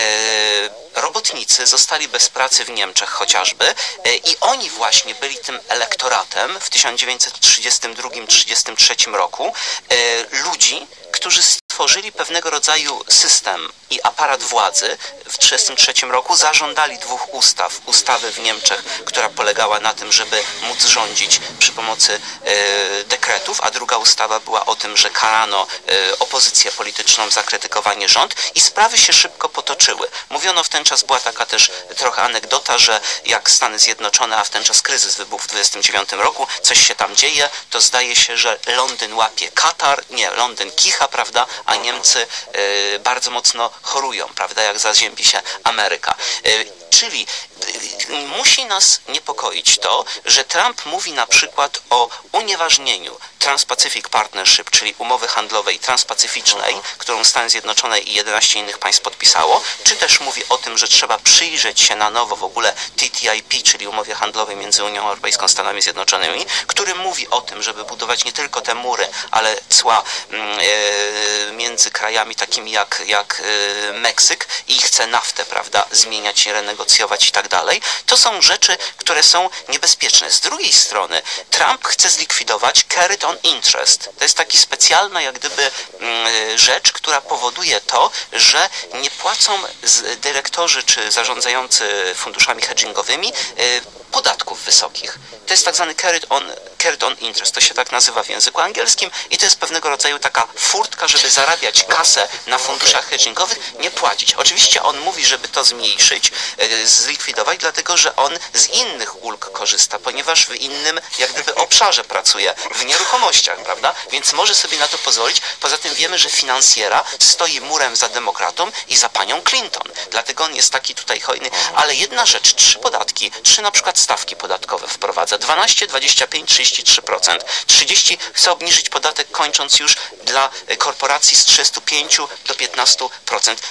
robotnicy zostali bez pracy w Niemczech chociażby e, i oni właśnie byli tym elektoratem w 1932-1933 roku ludzi, którzy stworzyli pewnego rodzaju system i aparat władzy w 1933 roku, zażądali dwóch ustaw. Ustawy w Niemczech, która polegała na tym, żeby móc rządzić przy pomocy e, dekretów, a druga ustawa była o tym, że karano e, opozycję polityczną za krytykowanie rząd i sprawy się szybko potoczyły. Mówiono w ten czas, była taka też trochę anegdota, że jak Stany Zjednoczone, a w ten czas kryzys wybuchł w 29 roku, coś się tam dzieje, to zdaje się, że Londyn łapie Katar, nie, Londyn kicha, prawda, a Niemcy e, bardzo mocno chorują, prawda, jak zaziębi się Ameryka. E, Czyli musi nas niepokoić to, że Trump mówi na przykład o unieważnieniu Trans-Pacific Partnership, czyli umowy handlowej transpacyficznej, którą Stany Zjednoczone i 11 innych państw podpisało, czy też mówi o tym, że trzeba przyjrzeć się na nowo w ogóle TTIP, czyli umowie handlowej między Unią Europejską a Stanami Zjednoczonymi, który mówi o tym, żeby budować nie tylko te mury, ale cła mm, e, między krajami takimi jak, jak e, Meksyk i chce naftę, prawda, zmieniać, renegocjować i tak dalej. To są rzeczy, które są niebezpieczne. Z drugiej strony Trump chce zlikwidować carrot on interest. To jest taki specjalna jak gdyby mm, rzecz, która powoduje to, że nie płacą dyrektorzy czy zarządzający funduszami hedgingowymi y, podatków wysokich. To jest tak zwany carried on, carried on interest, to się tak nazywa w języku angielskim i to jest pewnego rodzaju taka furtka, żeby zarabiać kasę na funduszach hedgingowych, nie płacić. Oczywiście on mówi, żeby to zmniejszyć, e, zlikwidować, dlatego że on z innych ulg korzysta, ponieważ w innym jak gdyby obszarze pracuje, w nieruchomościach, prawda? Więc może sobie na to pozwolić. Poza tym wiemy, że finansjera stoi murem za demokratą i za panią Clinton. Dlatego on jest taki tutaj hojny. Ale jedna rzecz, trzy podatki, trzy na przykład stawki podatkowe wprowadza. 12, 25, 33%. 30 chce obniżyć podatek kończąc już dla korporacji z 35 do 15%.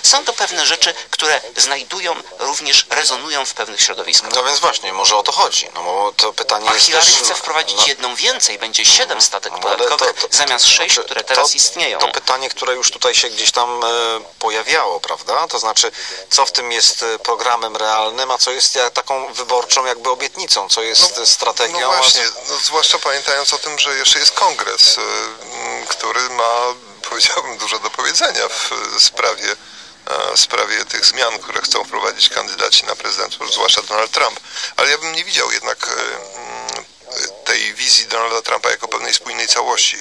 Są to pewne rzeczy, które znajdują również, rezonują w pewnych środowiskach. No więc właśnie, może o to chodzi. No bo to pytanie A jest Hillary też... chce wprowadzić no, jedną więcej, będzie 7 statek No, podatkowych to- to- zamiast 6, znaczy, które teraz to- istnieją. To pytanie, które już tutaj się gdzieś tam e, pojawiało, prawda? To znaczy, co w tym jest e, programem realnym, a co jest taką wyborczą jakby obietnicą, co jest e, strategią, No właśnie, no, zwłaszcza pamiętając o tym, że jeszcze jest kongres, y, który ma, powiedziałbym, dużo do powiedzenia w y, sprawie, e, sprawie tych zmian, które chcą wprowadzić kandydaci na prezydentów, zwłaszcza Donald Trump. Ale ja bym nie widział jednak y, tej wizji Donalda Trumpa jako pewnej spójnej całości.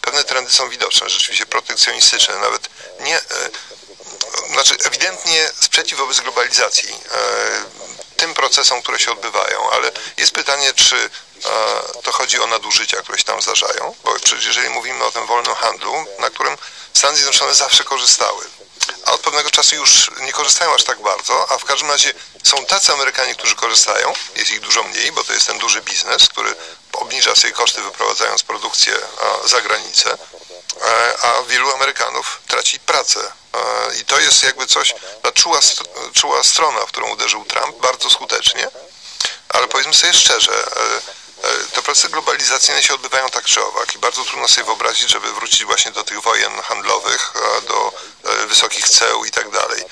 Pewne trendy są widoczne, rzeczywiście protekcjonistyczne, nawet nie, znaczy ewidentnie sprzeciw wobec globalizacji, tym procesom, które się odbywają, ale jest pytanie, czy e, to chodzi o nadużycia, które się tam zdarzają, bo przecież jeżeli mówimy o tym wolnym handlu, na którym Stany Zjednoczone zawsze korzystały, a od pewnego czasu już nie korzystają aż tak bardzo, a w każdym razie są tacy Amerykanie, którzy korzystają, jest ich dużo mniej, bo to jest ten duży biznes, który obniża sobie koszty wyprowadzając produkcję a, za granicę, e, a wielu Amerykanów traci pracę. E, I to jest jakby coś, ta czuła, czuła strona, w którą uderzył Trump bardzo skutecznie, ale powiedzmy sobie szczerze, e, e, te procesy globalizacyjne się odbywają tak czy owak i bardzo trudno sobie wyobrazić, żeby wrócić właśnie do tych wojen handlowych, e, do e, wysokich ceł i tak dalej.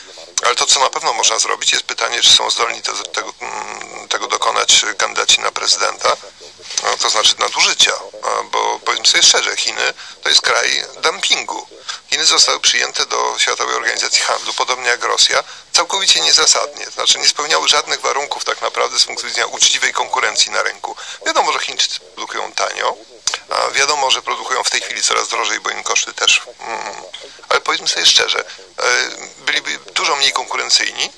Ale to, co na pewno można zrobić, jest pytanie, czy są zdolni to, tego, mm, tego dokonać kandydaci na prezydenta, to znaczy nadużycia, bo powiedzmy sobie szczerze, Chiny to jest kraj dumpingu. Chiny zostały przyjęte do Światowej Organizacji Handlu, podobnie jak Rosja, całkowicie niezasadnie. To znaczy nie spełniały żadnych warunków tak naprawdę z punktu widzenia uczciwej konkurencji na rynku. Wiadomo, że Chińczycy produkują tanio, wiadomo, że produkują w tej chwili coraz drożej, bo im koszty też. Mm, ale powiedzmy sobie szczerze, e, byliby dużo mniej konkurencyjni,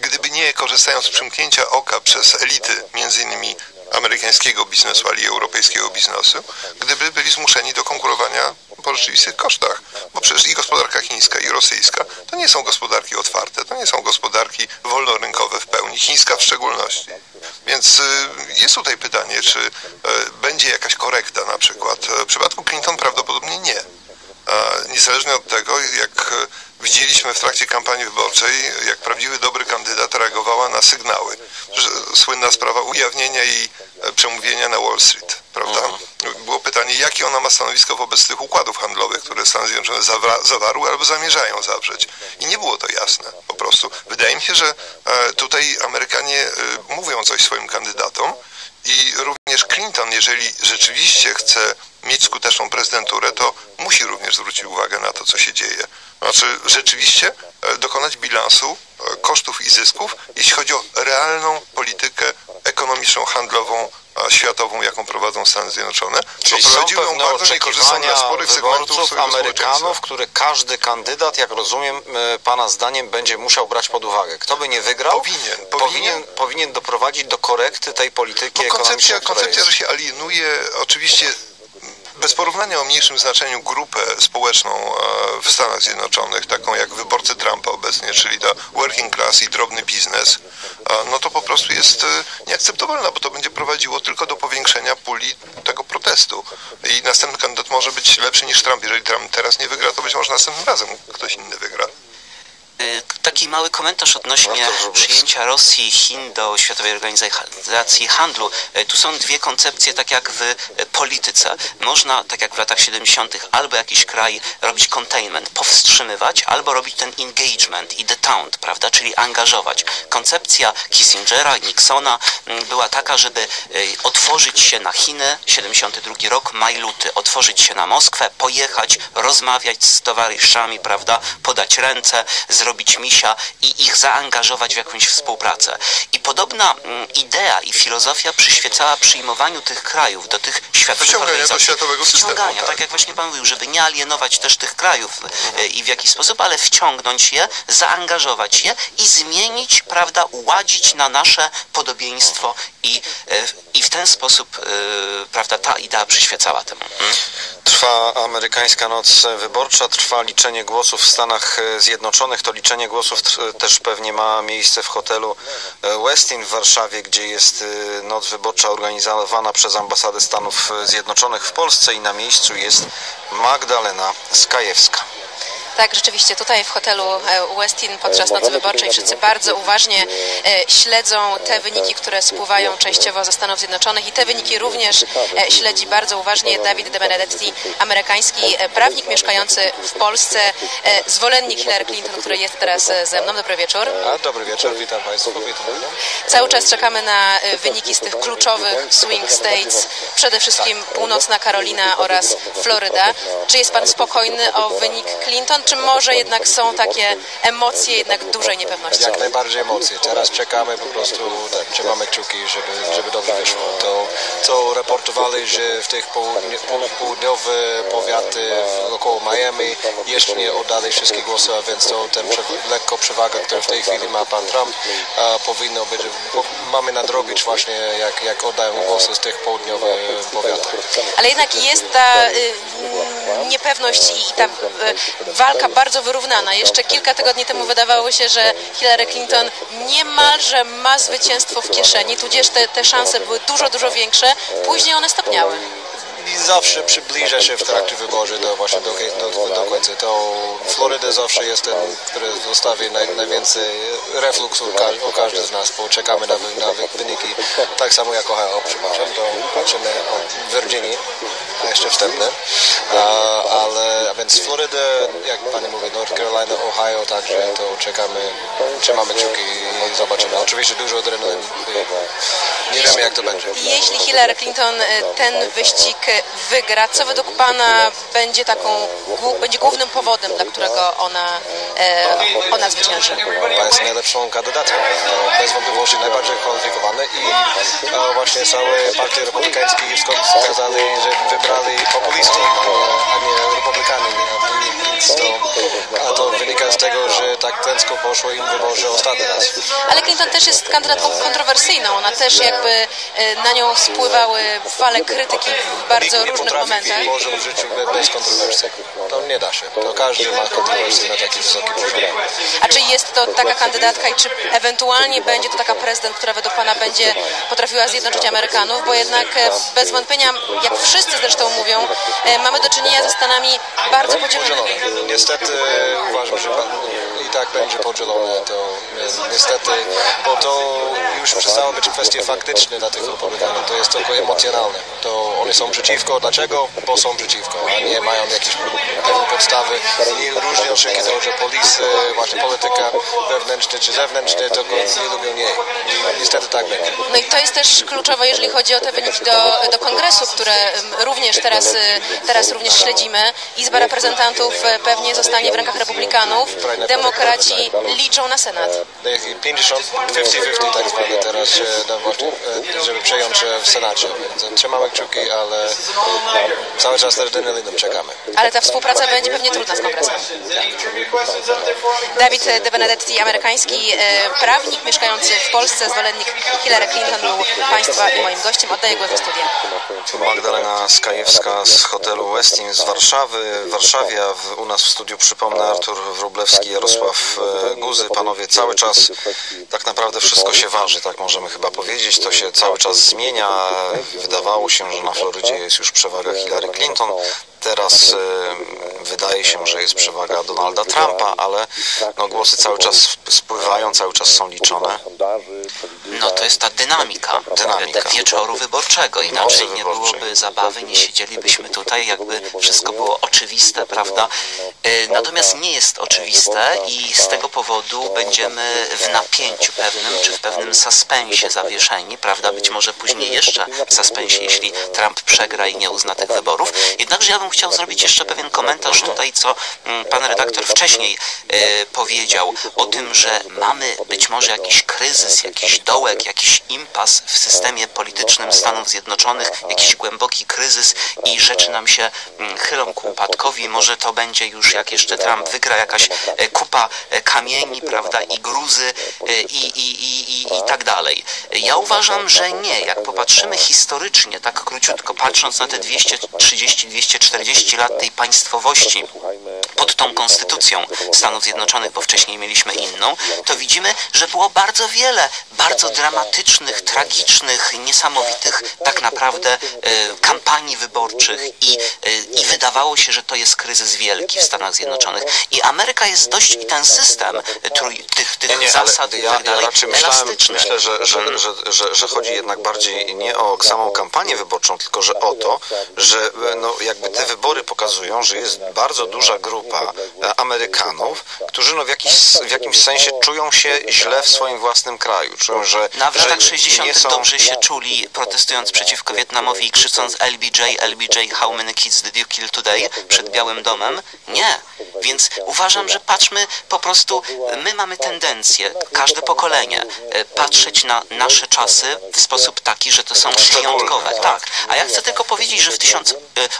gdyby nie korzystając z przymknięcia oka przez elity, między innymi amerykańskiego biznesu, ale i europejskiego biznesu, gdyby byli zmuszeni do konkurowania po rzeczywistych kosztach. Bo przecież i gospodarka chińska, i rosyjska to nie są gospodarki otwarte, to nie są gospodarki wolnorynkowe w pełni, chińska w szczególności. Więc y, jest tutaj pytanie, czy y, będzie jakaś korekta na przykład. W przypadku Clinton prawdopodobnie nie. Niezależnie od tego, jak e, widzieliśmy w trakcie kampanii wyborczej, jak prawdziwy dobry kandydat reagowała na sygnały. Słynna sprawa ujawnienia jej przemówienia na Wall Street, prawda? Było pytanie, jakie ona ma stanowisko wobec tych układów handlowych, które Stany Zjednoczone zawarły albo zamierzają zawrzeć. I nie było to jasne po prostu. Wydaje mi się, że e, tutaj Amerykanie e, mówią coś swoim kandydatom, i również Clinton, jeżeli rzeczywiście chce mieć skuteczną prezydenturę, to musi również zwrócić uwagę na to, co się dzieje. Znaczy rzeczywiście e, dokonać bilansu e, kosztów i zysków, jeśli chodzi o realną politykę ekonomiczną, handlową, światową, jaką prowadzą Stany Zjednoczone. Czyli są Poprowadziły ją bardzo niekorzystną dla sporych segmentów Amerykanów, które każdy kandydat, jak rozumiem, e, Pana zdaniem będzie musiał brać pod uwagę. Kto by nie wygrał, Powinien, powinien, powinien doprowadzić do korekty tej polityki No, ekonomicznej, koncepcja, która koncepcja, że się alienuje oczywiście bez porównania o mniejszym znaczeniu grupę społeczną e, w Stanach Zjednoczonych, taką jak wyborcy Trumpa obecnie, czyli ta working class i drobny biznes, e, no to po prostu jest e, nieakceptowalna, bo to będzie prowadziło tylko do powiększenia puli tego protestu. I następny kandydat może być lepszy niż Trump. Jeżeli Trump teraz nie wygra, to być może następnym razem ktoś inny wygra. Y, Taki mały komentarz odnośnie przyjęcia Rosji i Chin do Światowej Organizacji Handlu. Y, Tu są dwie koncepcje, tak jak w y, polityce. Można, tak jak w latach 70., albo jakiś kraj robić containment, powstrzymywać, albo robić ten engagement i detaunt, prawda, czyli angażować. Koncepcja Kissingera, Nixona była taka, żeby otworzyć się na Chiny, 72 rok, maj, luty, otworzyć się na Moskwę, pojechać, rozmawiać z towarzyszami, prawda, podać ręce, zrobić misia i ich zaangażować w jakąś współpracę. I podobna mm, idea i filozofia przyświecała przyjmowaniu tych krajów do tych światowych Wciągania do organizacji. światowego systemu, Wciągania, tak. tak jak właśnie Pan mówił, żeby nie alienować też tych krajów e, i w jakiś sposób, ale wciągnąć je, zaangażować je i zmienić, prawda, uładzić na nasze podobieństwo i, e, i w ten sposób, e, prawda, ta idea przyświecała temu. Mm. Trwa amerykańska noc wyborcza, trwa liczenie głosów w Stanach Zjednoczonych. To liczenie głosów tr- też pewnie ma miejsce w hotelu e, Westin w Warszawie, gdzie jest e, noc wyborcza organizowana przez ambasadę Stanów e, Zjednoczonych w Polsce i na miejscu jest Magdalena Skajewska. Tak, rzeczywiście tutaj w hotelu e, Westin podczas nocy wyborczej wszyscy bardzo uważnie e, śledzą te wyniki, które spływają częściowo ze Stanów Zjednoczonych i te wyniki również e, śledzi bardzo uważnie David De Benedetti, amerykański prawnik mieszkający w Polsce, zwolennik Hillary Clinton, który jest teraz ze mną. Dobry wieczór. A, dobry wieczór, witam Państwa, witam. Cały czas czekamy na wyniki z tych kluczowych swing states, przede wszystkim północna Karolina oraz Floryda. Czy jest Pan spokojny o wynik Clinton, czy może jednak są takie emocje jednak dużej niepewności? Jak najbardziej emocje. Teraz czekamy po prostu, tak, trzymamy kciuki, żeby, żeby dobrze wyszło. To, co raportowali, że w tych południe, po- południowe powiaty około Miami jeszcze nie oddali wszystkie głosy, a więc to ten lekko przewaga, którą w tej chwili ma pan Trump, powinno być, mamy nadrobić właśnie, jak, jak oddają głosy z tych południowych powiatów. Ale jednak jest ta mm, niepewność i, ta y, walka bardzo wyrównana. Jeszcze kilka tygodni temu wydawało się, że Hillary Clinton niemalże ma zwycięstwo w kieszeni, tudzież te, te szanse były dużo, dużo większe. Później one stopniały. I zawsze przybliża się w trakcie wyboru do właśnie do, do, do końca. To Floryda zawsze jest ten, który zostawi naj, najwięcej refluksu ka- u każdy z nas, bo czekamy na, na wy- wyniki. Tak samo jak Ohio, przepraszam, to patrzymy o Virginii, jeszcze wstępne. A, ale, a więc Floryda, jak Pani mówi, North Carolina, Ohio, także to czekamy, trzymamy kciuki i zobaczymy. Oczywiście dużo adrenalin. Nie wiemy jak to będzie. Jeśli Hillary Clinton y, ten wyścig wygra, co według Pana będzie taką, będzie głównym powodem, dla którego ona, e, ona zwycięży? Ona jest najlepszą kandydatką, bez wątpliwości najbardziej kwalifikowana i e, właśnie całe partie republikańskie wskazali, że wybrali populistów, a nie. Więc to, a to wynika z tego, że tak prędko poszło im wyborze ostatni raz. Ale Clinton też jest kandydatką kontrowersyjną. Ona też jakby e, na nią spływały fale krytyki w bardzo różnych momentach. w życiu be- bez kontrowersji. To nie da się. To każdy ma kontrowersje na taki wysoki poziom. A czy jest to taka kandydatka i czy ewentualnie będzie to taka prezydent, która według Pana będzie potrafiła zjednoczyć Amerykanów? Bo jednak e, bez wątpienia, jak wszyscy zresztą mówią, e, mamy do czynienia ze Stanami bardzo podzielonymi. Niestety uważam, że pan i tak będzie podzielone. To niestety, bo to już przestało być kwestie faktyczne dla tych republikanów. To jest tylko emocjonalne. To oni są przeciwko. Dlaczego? Bo są przeciwko, a nie mają jakieś pewne podstawy. Nie różnią się, kiedy chodzi o polis, e, właśnie polityka wewnętrzna czy zewnętrzna, tylko nie lubią jej. I niestety tak będzie. No i To jest też kluczowe, jeżeli chodzi o te wyniki do, do kongresu, które em, również teraz, y, teraz również śledzimy. Izba reprezentantów e, pewnie zostanie w rękach republikanów. Demokraci liczą na Senat. 50, 50-50 tak zwane teraz, no właśnie, e, żeby przejąć e, w Senacie. Trzymamy kciuki, ale cały czas nad adrenaliną czekamy. Ale ta współpraca będzie pewnie trudna z kongresem. Dawid De Benedetti, amerykański e, prawnik mieszkający w Polsce, zwolennik Hillary Clinton, był Państwa i moim gościem. Oddaję głos do studia. Magdalena Skajewska z hotelu Westin z Warszawy. W Warszawie, a w, u nas w studiu przypomnę Artur Wróblewski, Jarosław e, Guzy. Panowie, cały czas tak naprawdę wszystko się waży, tak możemy chyba powiedzieć. To się cały czas zmienia. Wydawało się, że na Florydzie jest już przewaga Hillary Clinton. Teraz e, wydaje się, że jest przewaga Donalda Trumpa, ale no, głosy cały czas spływają, cały czas są liczone. No to jest ta dynamika, Dynamika. wieczoru wyborczego. Inaczej nie byłoby zabawy, nie siedzielibyśmy tutaj, jakby wszystko było oczywiste, prawda? E, Natomiast nie jest oczywiste i z tego powodu będziemy w napięciu pewnym, czy w pewnym suspensie zawieszeni, prawda? Być może później jeszcze w suspensie, jeśli Trump przegra i nie uzna tych wyborów. Jednakże ja bym chciał zrobić jeszcze pewien komentarz tutaj, co mm, pan redaktor wcześniej e, powiedział o tym, że mamy być może jakiś kryzys, jakiś dołek, jakiś impas w systemie politycznym Stanów Zjednoczonych, jakiś głęboki kryzys i rzeczy nam się mm, chylą ku upadkowi. Może to będzie już, jak jeszcze Trump wygra, jakaś e, kupa e, kamieni, prawda, i gruzy i, i, i, i, i tak dalej. Ja uważam, że nie. Jak popatrzymy historycznie, tak króciutko, patrząc na te 230-240 lat tej państwowości pod tą konstytucją Stanów Zjednoczonych, bo wcześniej mieliśmy inną, to widzimy, że było bardzo wiele bardzo dramatycznych, tragicznych, niesamowitych tak naprawdę e, kampanii wyborczych i, e, i wydawało się, że to jest kryzys wielki w Stanach Zjednoczonych. I Ameryka jest dość i ten system e, trój, tych, tych Nie, nie, zasad ja, tak ja dalej, raczej myślałem, myślę, że, że, że, że, że chodzi jednak bardziej nie o samą kampanię wyborczą, tylko że o to, że no, jakby te wybory pokazują, że jest bardzo duża grupa e, Amerykanów, którzy no, w, jakiś, w jakimś sensie czują się źle w swoim własnym kraju. Czują, że, Na w latach 60. nie są... dobrze się czuli protestując przeciwko Wietnamowi i krzycząc LBJ, LBJ, how many kids did you kill today przed Białym Domem? Nie. Więc uważam, że patrzmy po prostu, my mamy tendencję, każde pokolenie, e, patrzeć na nasze czasy w sposób taki, że to są wyjątkowe. Tak. A ja chcę tylko powiedzieć, że w tysiąc, e,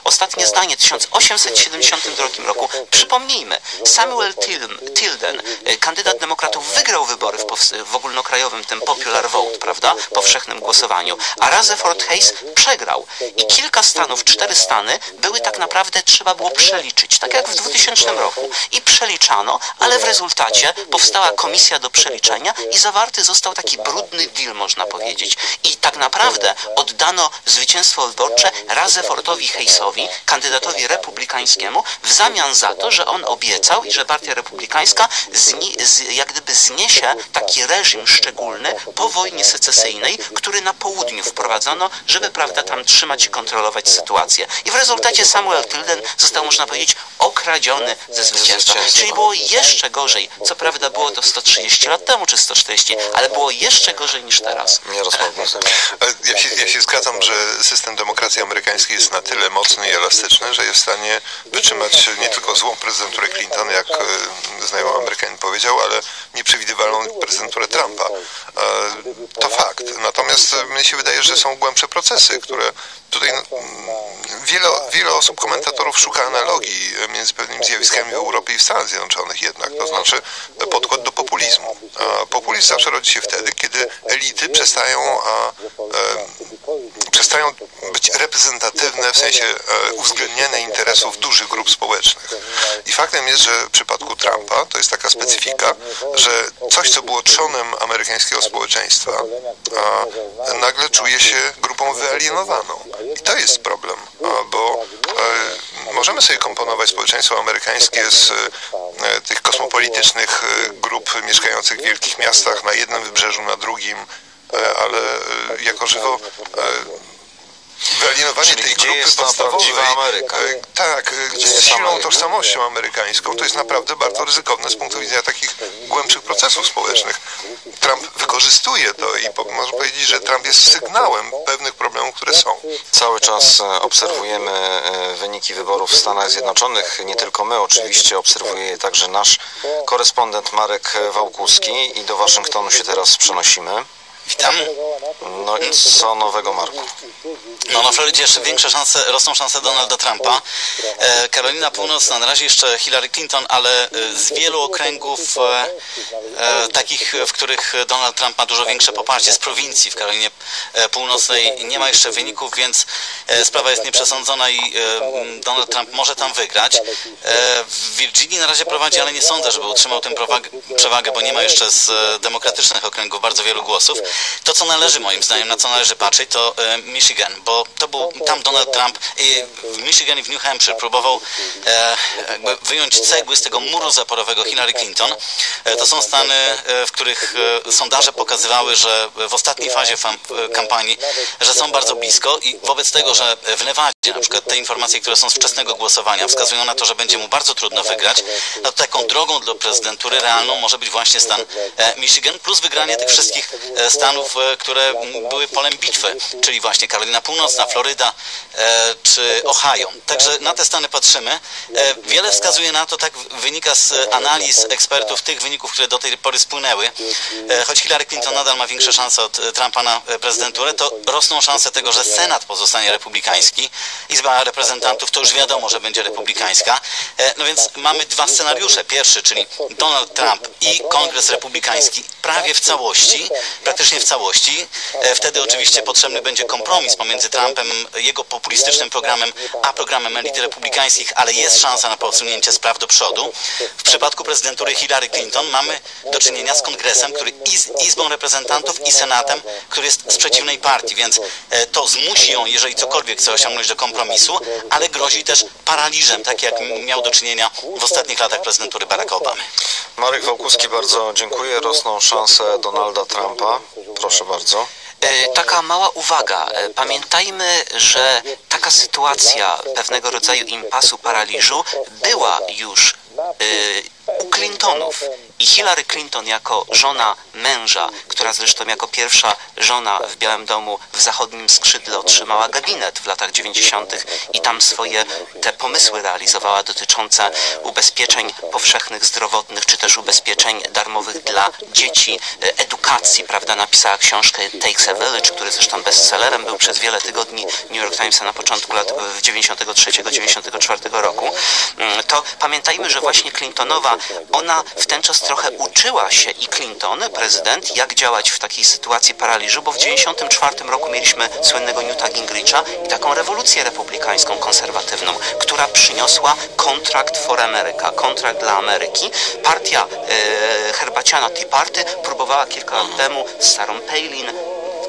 ostatnie zdanie, 1872 roku, przypomnijmy, Samuel Til- Tilden, e, kandydat demokratów, wygrał wybory w, w ogólnokrajowym tym popular vote, prawda, powszechnym głosowaniu, a Rutherford Hayes przegrał. I kilka stanów, cztery stany, były tak naprawdę, trzeba było przeliczyć, tak jak w 2000 roku. I przeliczano, ale w rezultacie powstała komisja do przeliczenia i zawarty został taki brudny deal, można powiedzieć. I tak naprawdę oddano zwycięstwo wyborcze Rutherfordowi Hayesowi, kandydatowi republikańskiemu, w zamian za to, że on obiecał i że partia republikańska zni, z, jak gdyby zniesie taki reżim szczególny po wojnie secesyjnej, który na południu wprowadzono, żeby prawda tam trzymać i kontrolować sytuację. I w rezultacie Samuel Tilden został, można powiedzieć, okradziony ze zwycięstwa. Czyli było jeszcze gorzej. Co prawda było to 130 lat temu, czy 140, ale było jeszcze gorzej niż teraz. E, Ja się, ja się zgadzam, że system demokracji amerykańskiej jest na tyle mocny i elastyczny, że jest w stanie wytrzymać nie tylko złą prezydenturę Clinton, jak e, znajomy Amerykanin powiedział, ale nieprzewidywalną prezydenturę Trumpa. E, To fakt. Natomiast e, mnie się wydaje, że są głębsze procesy, które tutaj mm, wiele, wiele osób, komentatorów szuka analogii między pewnymi zjawiskami w Europie i w Stanach Zjednoczonych jednak, to znaczy podkład do populizmu. Populizm zawsze rodzi się wtedy, kiedy elity przestają, przestają być reprezentatywne w sensie e, uwzględniania interesów dużych grup społecznych. I faktem jest, że w przypadku Trumpa to jest taka specyfika, że coś, co było trzonem amerykańskiego społeczeństwa, a, nagle czuje się grupą wyalienowaną. I to jest problem, bo e, możemy sobie komponować społeczeństwo amerykańskie z e, tych kosmopolitycznych e, grup mieszkających w wielkich miastach na jednym wybrzeżu, na drugim, e, ale e, jako żywo e, Wyeliminowanie Czyli tej grupy jest ta podstawowej, prawdziwa Ameryka? e, tak, e, Gdzie z silną tożsamością amerykańską, to jest naprawdę bardzo ryzykowne z punktu widzenia takich głębszych procesów społecznych. Trump wykorzystuje to i można powiedzieć, że Trump jest sygnałem pewnych problemów, które są. Cały czas e, obserwujemy wyniki wyborów w Stanach Zjednoczonych. Nie tylko my, oczywiście, obserwuje je także nasz korespondent Marek Wałkuski i do Waszyngtonu się teraz przenosimy. Witam. No i co nowego, Marku? No na Florydzie jeszcze większe szanse, rosną szanse Donalda Trumpa. E, Karolina Północna, na razie jeszcze Hillary Clinton, ale e, z wielu okręgów e, e, takich, w których Donald Trump ma dużo większe poparcie, z prowincji w Karolinie e, Północnej nie ma jeszcze wyników, więc sprawa jest nieprzesądzona i e, Donald Trump może tam wygrać. W Virginii na razie prowadzi, ale nie sądzę, żeby utrzymał tę przewagę, bo nie ma jeszcze z demokratycznych okręgów bardzo wielu głosów. To, co należy moim zdaniem, na co należy patrzeć, to e, Michigan, bo to był tam Donald Trump i w Michigan i w New Hampshire próbował e, jakby wyjąć cegły z tego muru zaporowego Hillary Clinton. E, to są stany, w których sondaże pokazywały, że w ostatniej fazie kampanii, że są bardzo blisko i wobec tego, że w Nevadzie na przykład te informacje, które są z wczesnego głosowania wskazują na to, że będzie mu bardzo trudno wygrać, no to taką drogą do prezydentury realną może być właśnie stan Michigan plus wygranie tych wszystkich e, stanów, e, które były polem bitwy, czyli właśnie Karolina Północna, Floryda e, czy Ohio. Także na te stany patrzymy. E, Wiele wskazuje na to, tak wynika z analiz ekspertów tych wyników, które do tej pory spłynęły. Choć Hillary Clinton nadal ma większe szanse od Trumpa na prezydenturę, to rosną szanse tego, że Senat pozostanie republikański. Izba Reprezentantów to już wiadomo, że będzie republikańska. No więc mamy dwa scenariusze. Pierwszy, czyli Donald Trump i Kongres Republikański prawie w całości, praktycznie w całości. E, Wtedy oczywiście potrzebny będzie kompromis pomiędzy Trumpem, jego populistycznym programem, a programem elity republikańskich, ale jest szansa na posunięcie spraw do przodu. W przypadku prezydentury Hillary Clinton mamy do czynienia z kongresem, który i z Izbą Reprezentantów i Senatem, który jest z przeciwnej partii, więc e, to zmusi ją, jeżeli cokolwiek chce osiągnąć do kompromisu, ale grozi też paraliżem, tak jak miał do czynienia w ostatnich latach prezydentury Baracka Obamy. Marek Wałkuski, bardzo dziękuję. Rosną szanse Donalda Trumpa. Proszę bardzo. E, Taka mała uwaga. E, Pamiętajmy, że taka sytuacja pewnego rodzaju impasu, paraliżu była już e, Clintonów. I Hillary Clinton jako żona męża, która zresztą jako pierwsza żona w Białym Domu w zachodnim skrzydle otrzymała gabinet w latach 90. i tam swoje te pomysły realizowała dotyczące ubezpieczeń powszechnych, zdrowotnych, czy też ubezpieczeń darmowych dla dzieci, e, edukacji, prawda, napisała książkę Takes a Village, który zresztą bestsellerem był przez wiele tygodni New York Timesa na początku lat w 93-94 roku, Mm, to pamiętajmy, że właśnie Clintonowa, ona w ten czas trochę uczyła się i Clinton, prezydent, jak działać w takiej sytuacji paraliżu, bo w 94 roku mieliśmy słynnego Newta Gingricha i taką rewolucję republikańską, konserwatywną, która przyniosła kontrakt for America, kontrakt dla Ameryki. Partia e, herbaciana Tea Party próbowała kilka lat temu z Sarą Palin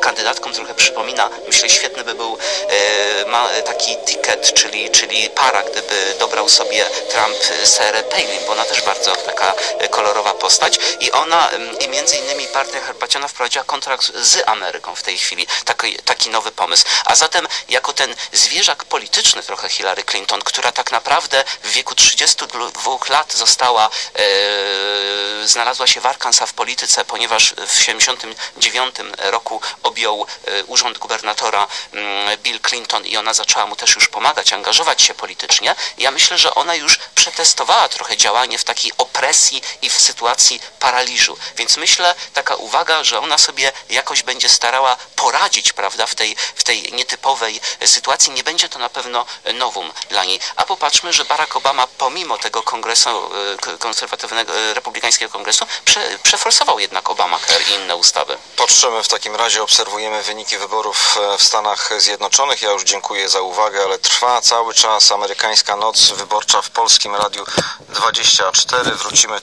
kandydatką trochę przypomina, myślę, świetny by był e, taki ticket, czyli, czyli para, gdyby dobrał sobie Trump Sarah Palin, bo ona też bardzo taka e, kolorowa postać i ona, i między innymi partia Herbaciana wprowadziła kontrakt z Ameryką w tej chwili, taki, taki nowy pomysł. A zatem jako ten zwierzak polityczny trochę Hillary Clinton, która tak naprawdę w wieku 32 lat została, e, znalazła się w Arkansas w polityce, ponieważ w 79 roku objął e, urząd gubernatora mm, Bill Clinton i ona zaczęła mu też już pomagać, angażować się politycznie. Ja myślę, że ona już przetestowała trochę działanie w takiej opresji i w sytuacji paraliżu. Więc myślę, taka uwaga, że ona sobie jakoś będzie starała poradzić, prawda, w tej, w tej nietypowej sytuacji. Nie będzie to na pewno nowum dla niej. A popatrzmy, że Barack Obama pomimo tego kongresu e, konserwatywnego, e, republikańskiego kongresu prze, przeforsował jednak Obamacare i inne ustawy. Patrzymy w takim razie, obserwujemy wyniki wyborów e, w Stanach Zjednoczonych. Ja już dziękuję za uwagę, ale trwa cały czas amerykańska noc wyborcza w Polskim Radiu 24. Wrócimy